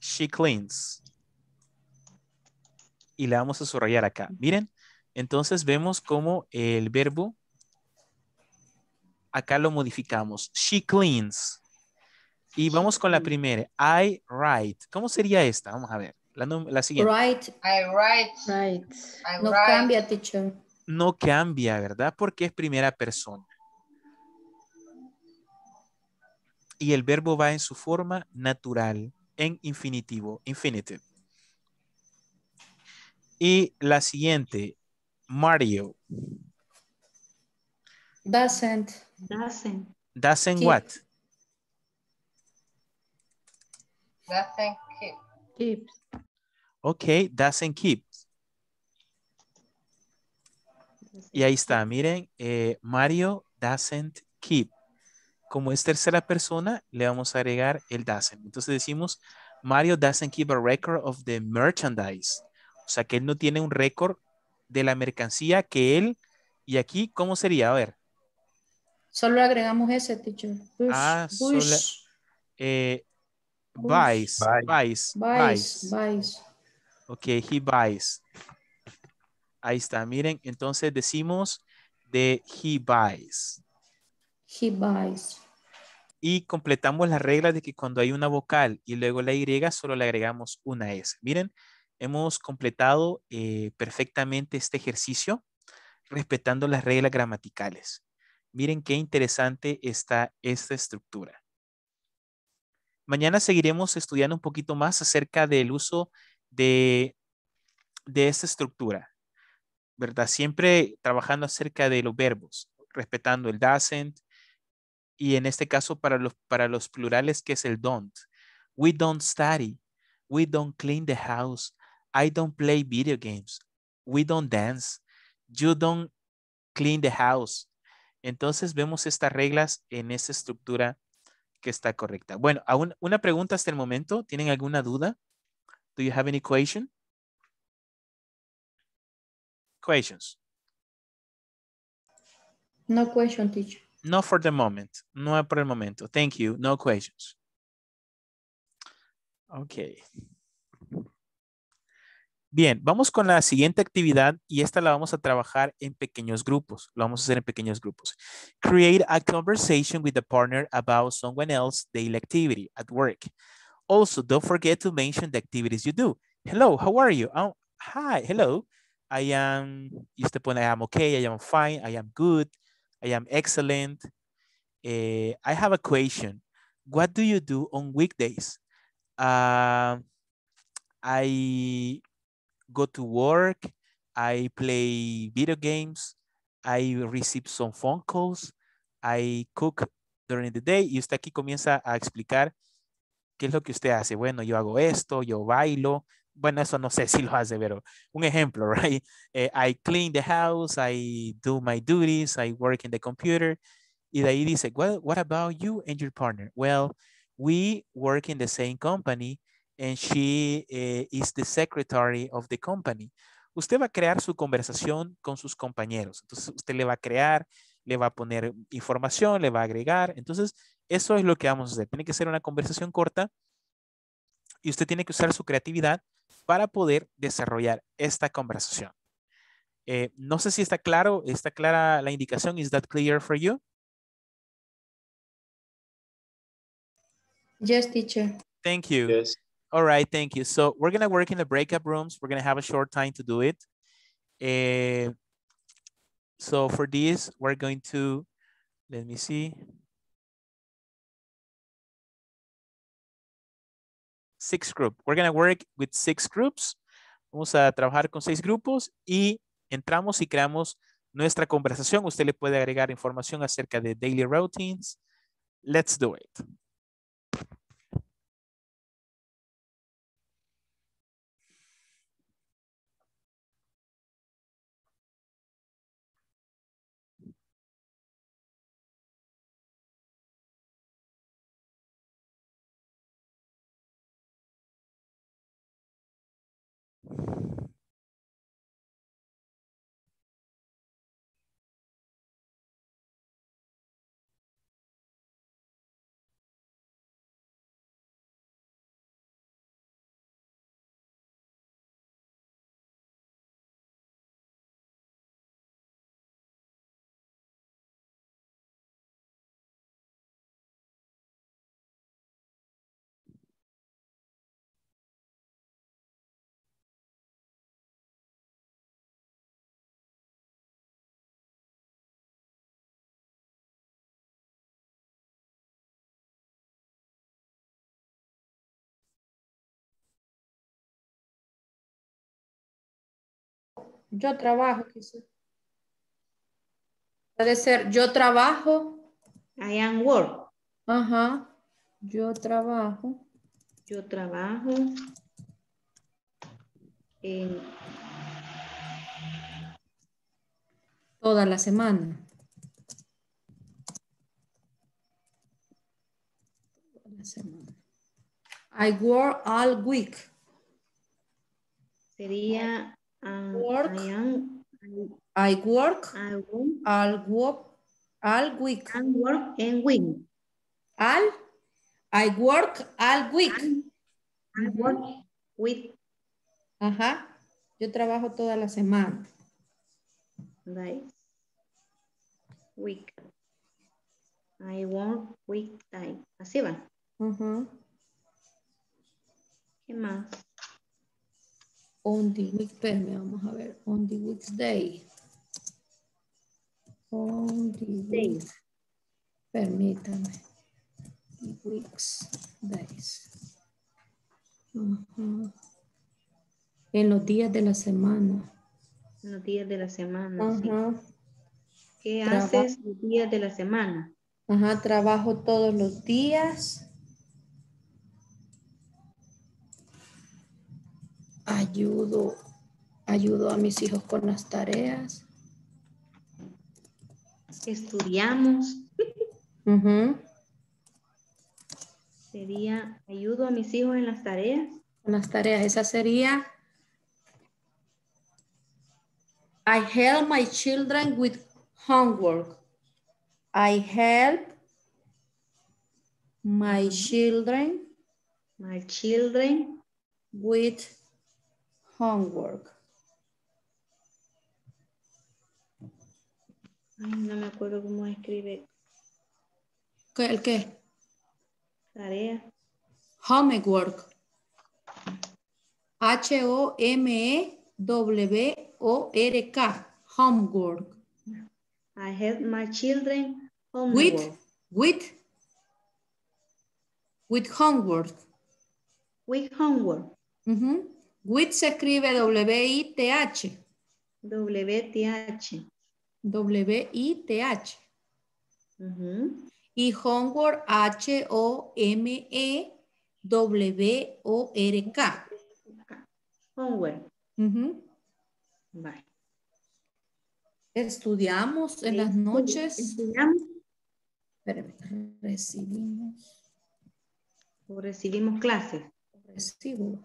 She cleans. Y le vamos a subrayar acá. Miren, entonces vemos cómo el verbo acá lo modificamos. She cleans. Y vamos con la primera. I write. ¿Cómo sería esta? Vamos a ver. La, la siguiente. Right. I write. Right. I No write. cambia, teacher. No cambia, ¿verdad? Porque es primera persona. Y el verbo va en su forma natural, en infinitivo, infinitive. Y la siguiente, Mario. Doesn't. Doesn't. Doesn't Keep. what? Doesn't keep. Keeps. Ok, doesn't keep. Y ahí está, miren, eh, Mario doesn't keep. Como es tercera persona, le vamos a agregar el doesn't. Entonces decimos, Mario doesn't keep a record of the merchandise. O sea, que él no tiene un récord de la mercancía que él, y aquí, ¿cómo sería? A ver, Solo agregamos ese, teacher. Push. Ah, push. sola- eh, buys, Buys. buys. Buys. Ok, he buys. Ahí está, miren, entonces decimos de he buys. He buys. Y completamos la regla de que cuando hay una vocal y luego la Y, solo le agregamos una S. Miren, hemos completado eh, perfectamente este ejercicio respetando las reglas gramaticales. Miren qué interesante está esta estructura. Mañana seguiremos estudiando un poquito más acerca del uso de, de esta estructura, ¿verdad? Siempre trabajando acerca de los verbos, respetando el doesn't, y en este caso para los, para los plurales que es el don't. We don't study. We don't clean the house. I don't play video games. We don't dance. You don't clean the house. Entonces vemos estas reglas en esta estructura que está correcta. Bueno, aún una pregunta hasta el momento. ¿Tienen alguna duda? Do you have any question? Questions. No question, teacher. No for the moment. No por el momento. Thank you. No questions. Ok. Bien, vamos con la siguiente actividad y esta la vamos a trabajar en pequeños grupos. Lo vamos a hacer en pequeños grupos. Create a conversation with a partner about someone else's daily activity at work. Also, don't forget to mention the activities you do. Hello, how are you? Oh, hi, hello. I am, y usted pone I am okay, I am fine, I am good, I am excellent. Eh, I have a question. What do you do on weekdays? Uh, I go to work, I play video games, I receive some phone calls, I cook during the day. Y usted aquí comienza a explicar qué es lo que usted hace. Bueno, yo hago esto, yo bailo. Bueno, eso no sé si lo hace, pero un ejemplo, (laughs) right? Eh, I clean the house, I do my duties, I work in the computer. Y de ahí dice, well, what about you and your partner? Well, we work in the same company and she eh, is the secretary of the company. Usted va a crear su conversación con sus compañeros. Entonces, usted le va a crear, le va a poner información, le va a agregar. Entonces, eso es lo que vamos a hacer. Tiene que ser una conversación corta y usted tiene que usar su creatividad para poder desarrollar esta conversación. Eh, no sé si está claro, está clara la indicación. Is that clear for you? Yes, teacher. Thank you. Yes. All right, thank you. So we're gonna work in the breakout rooms. We're gonna have a short time to do it. Uh, so for this, we're going to, let me see. Six group. We're gonna work with six groups. Vamos a trabajar con seis grupos y entramos y creamos nuestra conversación. Usted le puede agregar información acerca de daily routines. Let's do it. Yo trabajo, quizás. Puede ser yo trabajo. I am work. Ajá. Yo trabajo. Yo trabajo en toda la semana. Toda la semana. I work all week. Sería um, Work. I am I work I work all work all week. and work and win. All I work all week. I work with Ajá. Yo trabajo toda la semana. days. Week. I work week time. Así va. Ajá. ¿Qué más? On the week, espérame, vamos a ver. On the weekday. On the week. Permítame. The weeks, days. Ajá. En los días de la semana. Los días de la semana. sí. Ajá. ¿Qué Traba- haces los días de la semana? Ajá, trabajo todos los días. Ayudo, ayudo a mis hijos con las tareas. Estudiamos. Sería, ayudo a mis hijos en las tareas. Con las tareas, esa sería. I help my children with homework. I help my children My children with homework. Ay, no me acuerdo cómo escribe ¿Qué, ¿El qué? tarea. Homework. H-O-M-E-W-O-R-K. Homework. I help my children homework. With, with, with homework. With homework. Ujú. With se escribe W-I-T-H. WTH. W-I-T-H. Y homework H-O-M-E-W-O-R-K. Homework. Ujú. Bye. Estudiamos en las noches. Estudiamos Espérame, recibimos. o recibimos clases. Recibo.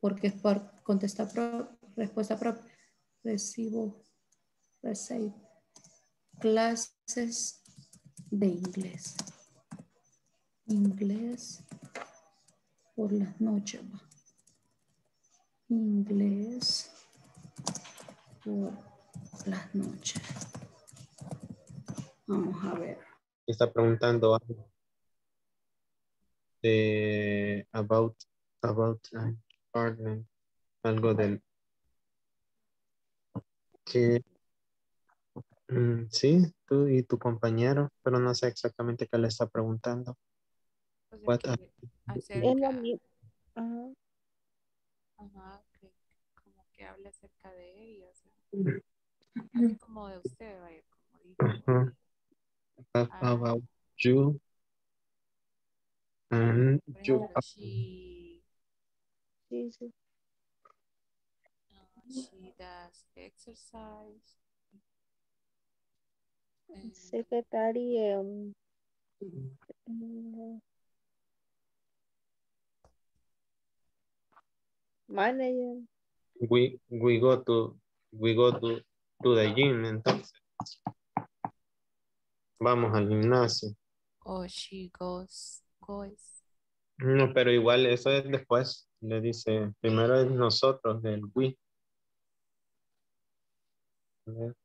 Porque es por contestar pro- respuesta propia. Recibo. Receive. Clases de inglés. Inglés por las noches. Inglés por las noches. Vamos a ver. Está preguntando algo de about about uh, partner, algo del que mm, sí, tú y tu compañero, pero no sé exactamente qué le está preguntando. O sea, acerca. Ajá. ajá, que como que habla acerca de ellos. Así como de usted, vaya, como dijo. Ajá. Ah. About you and Por you ejemplo, she, Sí, sí. uh, she does exercise. and Secretary, um, mm, manager. we we go to we go to to the gym entonces vamos al gimnasio or she goes, goes. no pero igual eso es después le dice primero es nosotros del we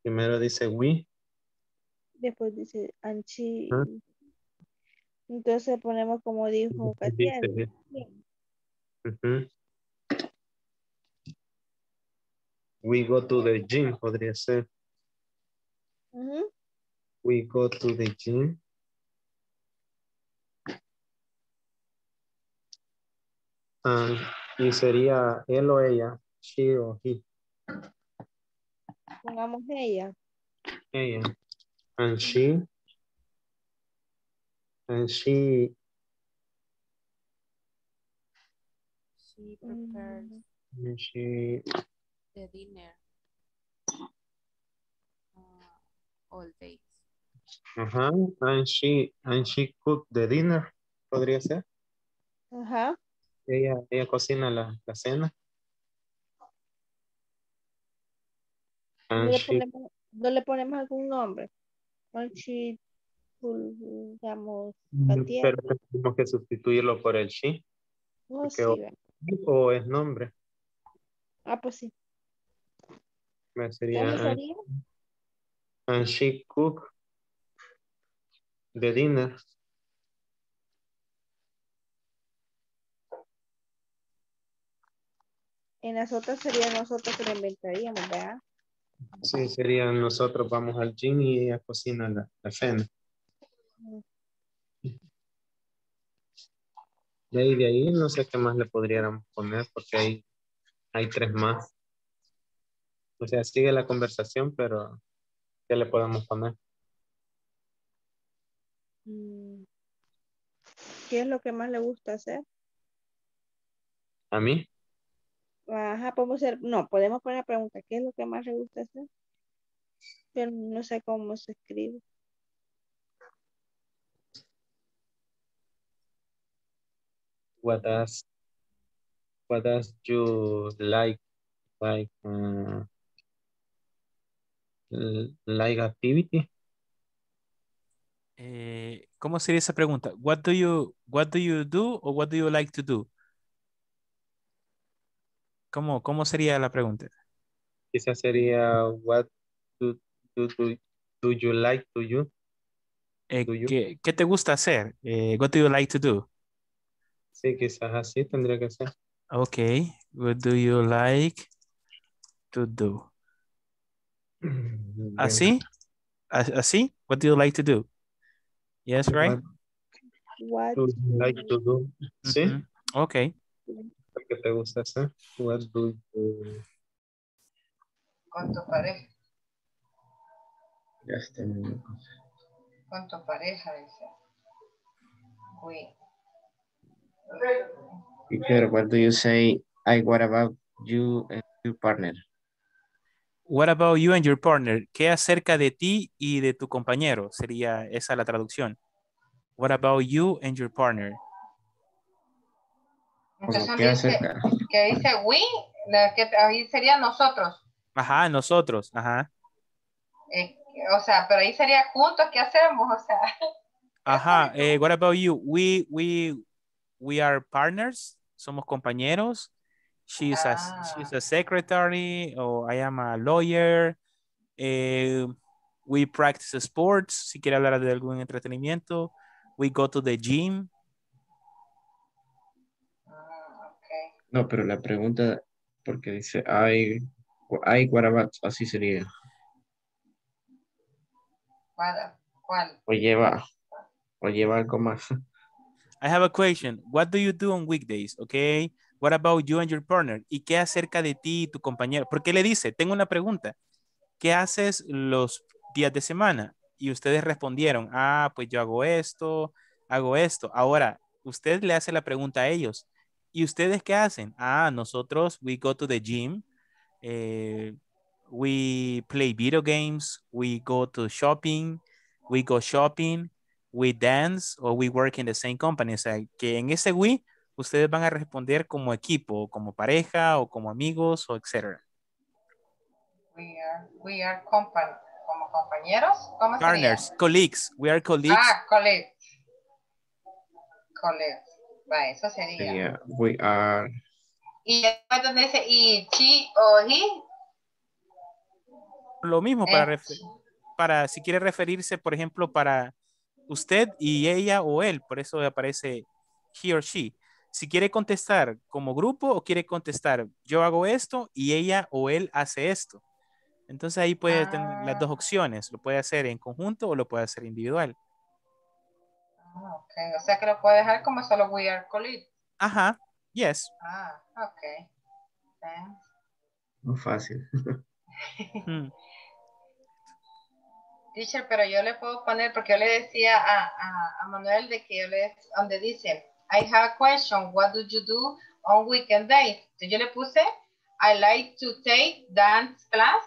primero dice we. Después dice, and she. Ajá. Entonces ponemos como dijo dice ujú. we go to the gym podría ser. We go to the gym Ah, y sería él o ella she o he Pongamos ella. ella and she and she She prepares and she the dinner uh, all days. Ajá, and she, and she cook the dinner, podría ser. Ajá. Ella, ella cocina la, la cena. No le, she, ponemos, no le ponemos algún nombre. She, digamos, Katiana. pero tenemos que sustituirlo por el she, Oh, sí, o, es nombre. Ah, pues sí. Me Sería, ¿Cómo and, sería? and she cook the dinner. En las otras sería nosotros que lo inventaríamos, ¿verdad? Sí, sería nosotros vamos al gym y ella cocina la, la cena. De ahí, de ahí no sé qué más le podríamos poner porque hay, hay tres más. O sea, sigue la conversación, pero ¿qué le podemos poner? Mm. ¿Qué es lo que más le gusta hacer? ¿A mí? Ajá, podemos hacer, no, podemos poner la pregunta, ¿qué es lo que más le gusta hacer? Pero no sé cómo se escribe. What does what does you like like uh, l- like activity? Eh, ¿Cómo sería esa pregunta? What do you What do you do o What do you like to do? ¿Cómo, cómo sería la pregunta? Quizás sería what do, do, do, do you like to you? Eh, Do you? ¿qué, qué te gusta hacer? Eh, what do you like to do? Sí, quizás así tendría que ser. Okay. What do you like to do? Venga. ¿Así? ¿As- ¿Así? What do you like to do? Yes, right? What Do you like to do? Sí, Ujú. Okay. ¿qué te gusta hacer? What do you... Con tu pareja. Ya está. Con tu pareja, dice. We. Teacher, what do you say? I, what about you and your partner? What about you and your partner? ¿Qué acerca de ti y de tu compañero? Sería esa la traducción. What about you and your partner? Que dice we, la que ahí sería nosotros. Ajá, nosotros. Ajá. Eh, o sea, pero ahí sería juntos, ¿qué hacemos? O sea, (laughs) Ajá. eh, what about you? We, we, we are partners. Somos compañeros. She's a, she's a secretary or I am a lawyer. Eh, we practice sports. Si quiere hablar de algún entretenimiento. We go to the gym. No, pero la pregunta, porque dice what about, así sería. ¿cuál? ¿Cuál? O lleva, o lleva algo más. I have a question. What do you do on weekdays? Okay. What about you and your partner? ¿Y qué acerca de ti y tu compañero? Porque le dice, tengo una pregunta. ¿Qué haces los días de semana? Y ustedes respondieron, ah, pues yo hago esto, hago esto. Ahora, usted le hace la pregunta a ellos. ¿Y ustedes qué hacen? Ah, nosotros, we go to the gym. eh, we play video games. We go to shopping. We go shopping. We dance or we work in the same company. O sea, que en ese we ustedes van a responder como equipo, como pareja o como amigos o etcétera. We are, we are compa- como compañeros. Partners, colleagues. We are colleagues. Ah, colleagues. Colleagues. Va, eso sería. Sería, we are, Y después donde dice y she o he, Lo mismo para, Eh. para si quiere referirse, por ejemplo, para usted y ella o él. Por eso aparece he or she. Si quiere contestar como grupo o quiere contestar yo hago esto y ella o él hace esto. Entonces ahí puede tener las dos opciones. Lo puede hacer en conjunto o lo puede hacer individual. Ah, ok. O sea que lo puede dejar como solo we are colleagues. Ajá. Yes. Ah, ok. Thanks. muy fácil. (laughs) Mm. Teacher, pero yo le puedo poner, porque yo le decía a, a, a Manuel de que yo le, donde dice, I have a question, what do you do on weekend days? Entonces yo le puse, I like to take dance class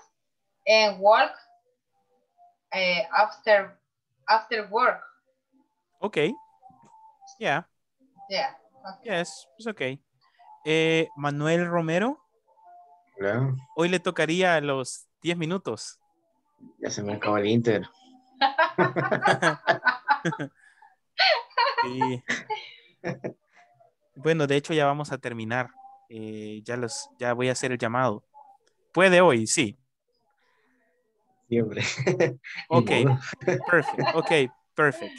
and work eh, after, after work. Ok. Yeah. Yeah. Yes. It's okay. Eh, Manuel Romero, Claro, hoy le tocaría los 10 minutos. ya se me acabó el Inter. (laughs) Sí. Bueno, de hecho ya vamos a terminar. Eh, ya los, ya voy a hacer el llamado. Puede hoy, sí. Siempre. (laughs) Ok, perfect. Ok, perfect.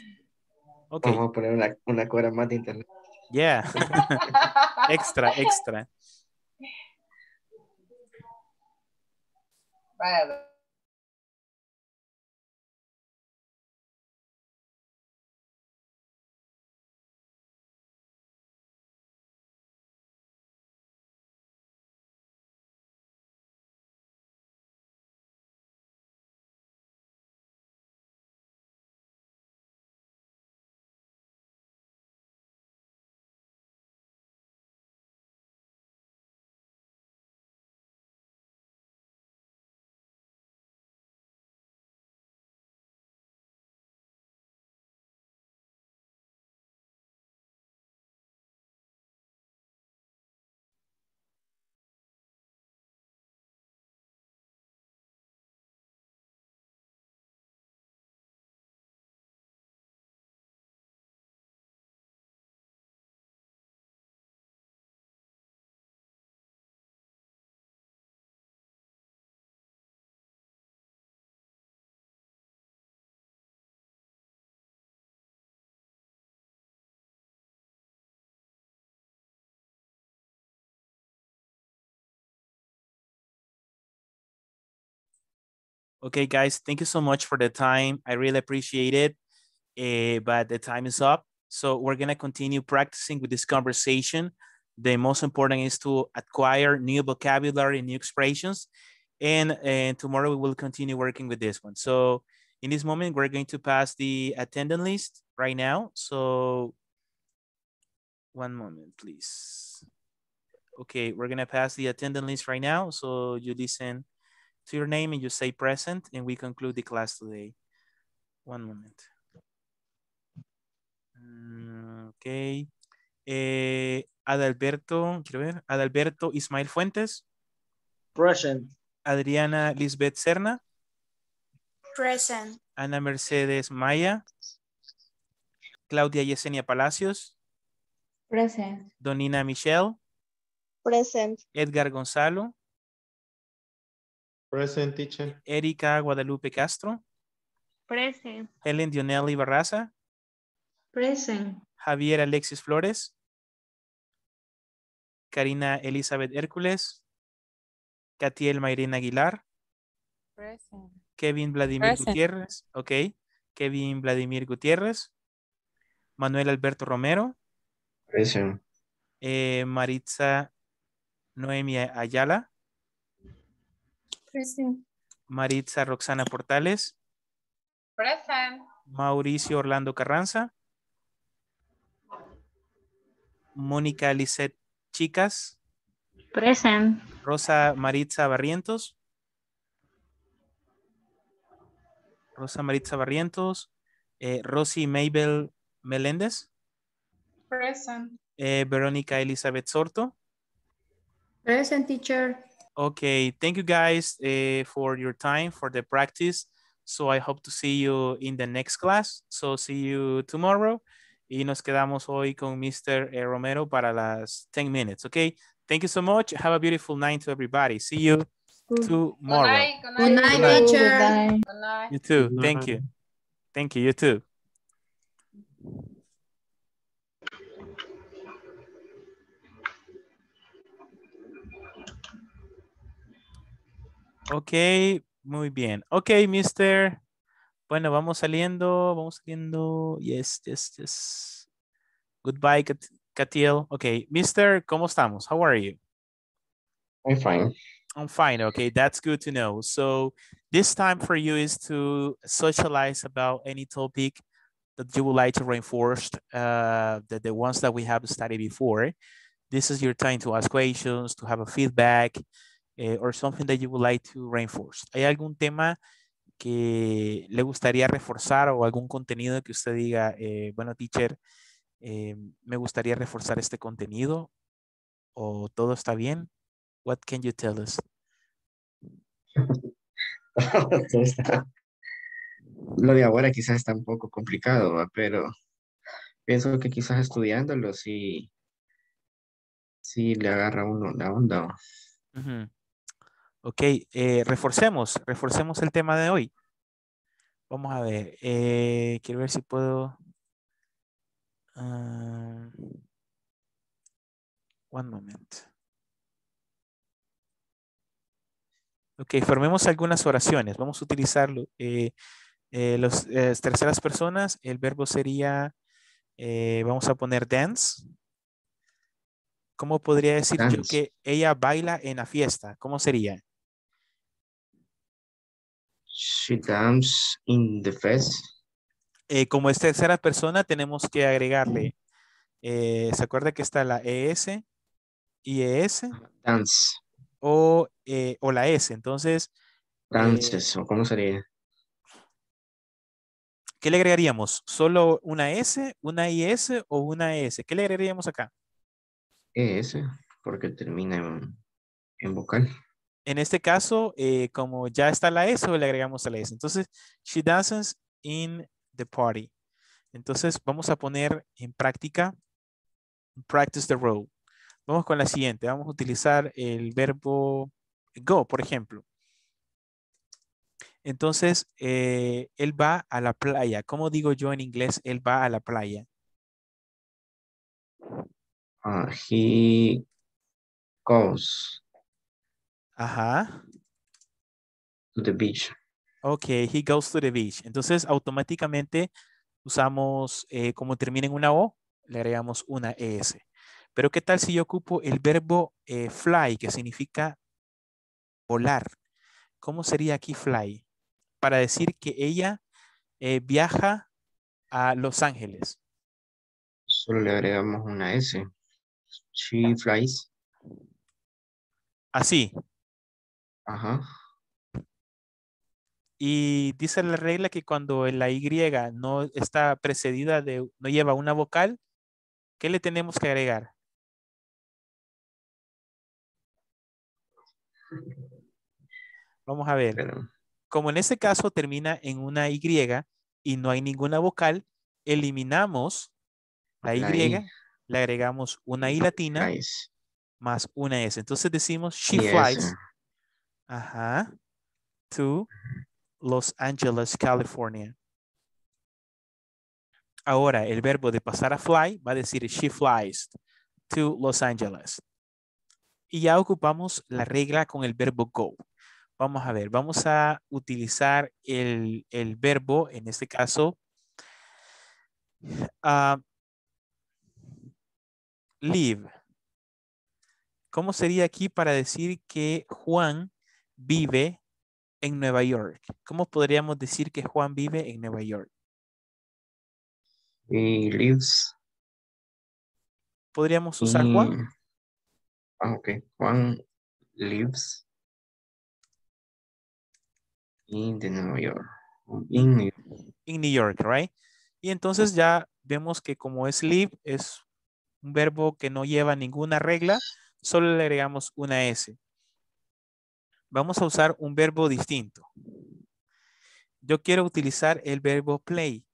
Vamos a poner una, una cuadra más de internet. yeah. (laughs) extra, extra. Vaya, Okay, guys, thank you so much for the time. I really appreciate it. Uh, but the time is up. So we're going to continue practicing with this conversation. The most important is to acquire new vocabulary, and new expressions. And, and tomorrow we will continue working with this one. So in this moment, we're going to pass the attendance list right now. So one moment, please. Okay, we're gonna pass the attendance list right now. So you listen to your name and you say present and we conclude the class today. One moment. Mm, ok. Eh, Adalberto, quiero ver, Adalberto Ismael Fuentes. Present. Adriana Lisbeth Serna. Present. Ana Mercedes Maya. Claudia Yesenia Palacios. Present. Donina Michelle. Present. Edgar Gonzalo. Present teacher. Erika Guadalupe Castro. Present. Helen Dionelli Barraza. Present. Javier Alexis Flores. Karina Elizabeth Hércules. Catiel Mayrena Aguilar. Present. Kevin Vladimir Present. Gutiérrez. Ok. Kevin Vladimir Gutiérrez. Manuel Alberto Romero. Present. eh, Maritza Noemia Ayala. Present. Maritza Roxana Portales. Present. Mauricio Orlando Carranza. Mónica Lisette Chicas. Present. Rosa Maritza Barrientos. Rosa Maritza Barrientos. eh, Rosy Mabel Meléndez. Present. eh, Verónica Elizabeth Sorto. Present teacher. Okay, thank you guys eh, for your time, for the practice. So I hope to see you in the next class. So see you tomorrow. Y nos quedamos hoy con Mr. eh, Romero para las 10 minutes, okay? Thank you so much. Have a beautiful night to everybody. See you tomorrow. night, good Good night, night. teacher. Good night. You too. Good Thank you. Thank you. You too. Ok, muy bien. Ok, mister. Bueno, vamos saliendo, vamos saliendo. Yes, yes, yes. Goodbye, Kat Katiel. Ok, mister, ¿cómo estamos? How are you? I'm fine. I'm fine. Okay, that's good to know. So this time for you is to socialize about any topic that you would like to reinforce, uh, the, the ones that we have studied before. This is your time to ask questions, to have a feedback, eh, or something that you would like to reinforce. ¿Hay algún tema que le gustaría reforzar o algún contenido que usted diga, eh, bueno, teacher, eh, me gustaría reforzar este contenido o todo está bien? What can you tell us? (laughs) Lo de ahora quizás está un poco complicado, ¿va? pero pienso que quizás estudiándolo sí, sí le agarra uno la onda. Ujú. Ok, eh, reforcemos, reforcemos el tema de hoy. Vamos a ver, eh, quiero ver si puedo. ah, one moment. Ok, formemos algunas oraciones. Vamos a utilizarlo. eh, eh, los, eh, terceras personas, el verbo sería, vamos a poner dance. ¿Cómo podría decir yo que ella baila en la fiesta? ¿Cómo sería? She dance in the fest. Eh, como es tercera persona, tenemos que agregarle. eh, ¿Se acuerda que está la ES, IES Dance. o, eh, o la S? Entonces, Dances, o cómo sería. ¿qué le agregaríamos? ¿Solo una S, una IS o una ES? ¿Qué le agregaríamos acá? ES, porque termina en, en vocal. En este caso, eh, como ya está la S, le agregamos la S. Entonces, she dances in the party. Entonces, vamos a poner en práctica, practice the role. Vamos con la siguiente. Vamos a utilizar el verbo go, por ejemplo. Entonces, eh, él va a la playa. ¿Cómo digo yo en inglés? Él va a la playa. Ah, he goes Ajá. to the beach. Ok, he goes to the beach. Entonces, automáticamente usamos, eh, como termina en una O, le agregamos una ES. Pero, ¿qué tal si yo ocupo el verbo eh, fly, que significa volar? ¿Cómo sería aquí fly? Para decir que ella eh, viaja a Los Ángeles. Solo le agregamos una S. She flies. Así. Ajá. Y dice la regla que cuando la Y no está precedida de, no lleva una vocal, ¿qué le tenemos que agregar? Vamos a ver. Como en este caso termina en una Y y no hay ninguna vocal, eliminamos la Y, La I. le agregamos una I latina más una S. Entonces decimos she flies ajá, to Los Angeles, California. Ahora, el verbo de pasar a fly va a decir she flies to Los Angeles. Y ya ocupamos la regla con el verbo go. Vamos a ver, vamos a utilizar el, el verbo, en este caso, ah, live. ¿Cómo sería aquí para decir que Juan vive en Nueva York? ¿Cómo podríamos decir que Juan vive en Nueva York? He lives. ¿Podríamos usar Juan? in- Ah, ok. Juan lives in the New York. In New En New York, right? Y entonces ya vemos que como es live, es un verbo que no lleva ninguna regla, solo le agregamos una S. Vamos a usar un verbo distinto. Yo quiero utilizar el verbo play.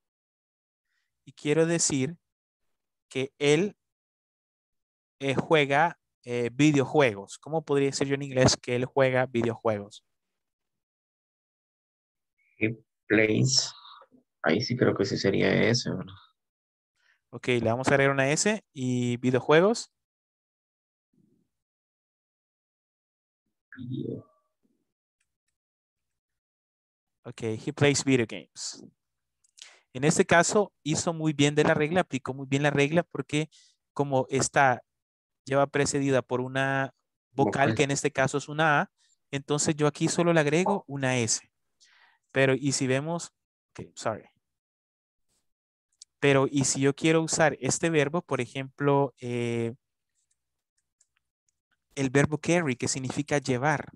Y quiero decir que él eh, juega eh, videojuegos. ¿Cómo podría decir yo en inglés que él juega videojuegos? He plays. Ahí sí creo que sí sería ¿verdad? Ok, le vamos a agregar una S y videojuegos. Video. Ok, he plays video games. En este caso, hizo muy bien de la regla, aplicó muy bien la regla porque como está, lleva precedida por una vocal, que en este caso es una A, entonces yo aquí solo le agrego una S. Pero, y si vemos, ok, sorry. Pero, y si yo quiero usar este verbo, por ejemplo, eh, el verbo carry, que significa llevar.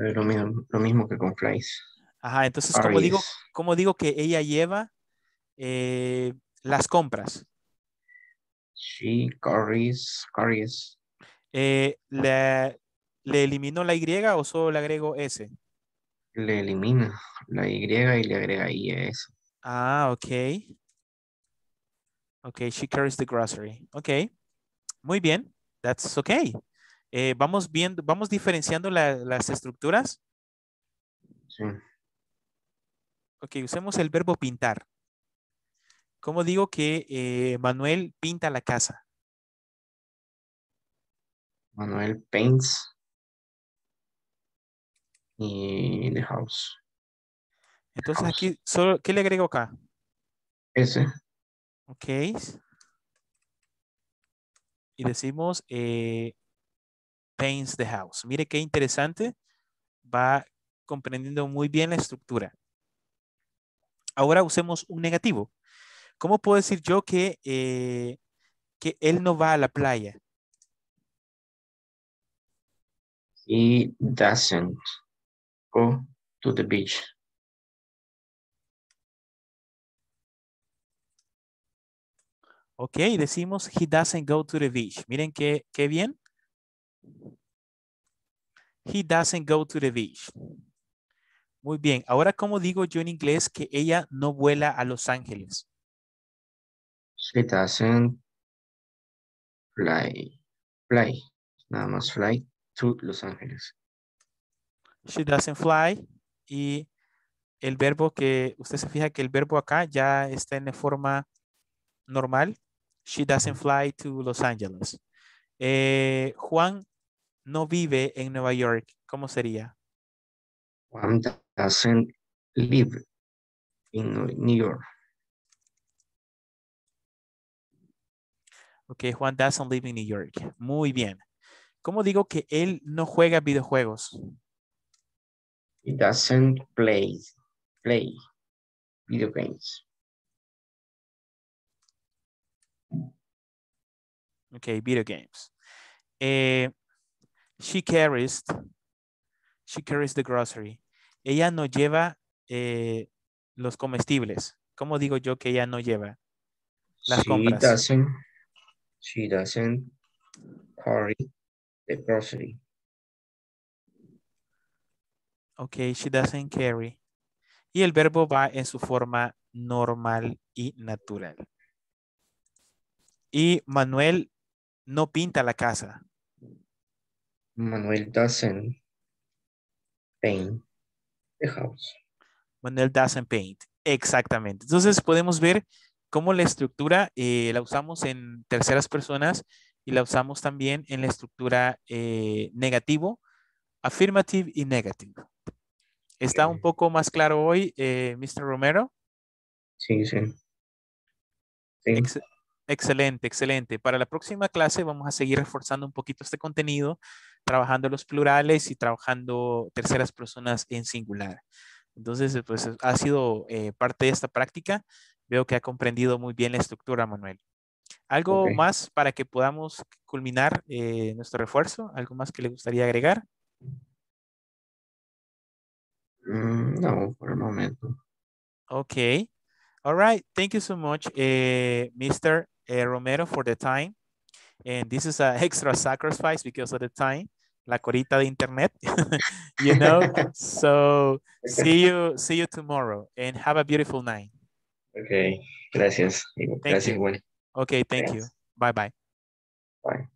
Lo mismo, lo mismo que con flies. Ajá, entonces, como digo, como digo que ella lleva eh, las compras? She carries, carries. Eh, ¿le, ¿Le elimino la Y o solo le agrego S? Le elimina la Y y le agrega IS. Ah, ok. Ok, she carries the grocery. Ok, muy bien. That's okay. Eh, vamos viendo, vamos diferenciando la- las estructuras. Sí. Ok, usemos el verbo pintar. ¿Cómo digo que eh, Manuel pinta la casa? Manuel paints y the house. Entonces House. aquí, solo, ¿qué le agrego acá? Ese. Ok. Y decimos eh, paints the house. Mire qué interesante. Va comprendiendo muy bien la estructura. Ahora usemos un negativo. ¿Cómo puedo decir yo que, eh, que él no va a la playa? He doesn't go to the beach. Ok, decimos he doesn't go to the beach. Miren qué, qué bien. He doesn't go to the beach. Muy bien. Ahora, ¿cómo digo yo en inglés que ella no vuela a Los Ángeles? She doesn't fly. Fly. Nada más fly to Los Ángeles. She doesn't fly. Y el verbo que, usted se fija que el verbo acá ya está en la forma normal. She doesn't fly to Los Angeles. Eh, Juan no vive en Nueva York. ¿Cómo sería? Juan doesn't live in New York. Ok, Juan doesn't live in New York. Muy bien. ¿Cómo digo que él no juega videojuegos? He doesn't play, play video games. Ok, video games. Eh, she carries, she carries the grocery. Ella no lleva eh, los comestibles. ¿Cómo digo yo que ella no lleva las she compras? doesn't, she doesn't carry the grocery. Ok, she doesn't carry. Y el verbo va en su forma normal y natural. Y Manuel no pinta la casa. Manuel doesn't paint the house. Manuel doesn't paint. Exactamente. Entonces podemos ver cómo la estructura eh, la usamos en terceras personas y la usamos también en la estructura eh, negativo, affirmative y negative. ¿Está un poco más claro hoy, eh, Mr. Romero? Sí, sí. Sí. Ex- excelente, excelente. Para la próxima clase vamos a seguir reforzando un poquito este contenido, trabajando los plurales y trabajando terceras personas en singular. Entonces, eh, pues ha sido eh, parte de esta práctica. Veo que ha comprendido muy bien la estructura, Manuel. ¿Algo Ok. más para que podamos culminar eh, nuestro refuerzo? ¿Algo más que le gustaría agregar? Mm, no, por el momento. Okay. All right. Thank you so much, Mr. Romero, for the time. And this is an (laughs) extra sacrifice because of the time. La corita de internet, (laughs) you know. (laughs) so see you, see you tomorrow, and have a beautiful night. Ok, gracias. Thank Gracias, you. Okay. Thank you. Bye bye. Bye.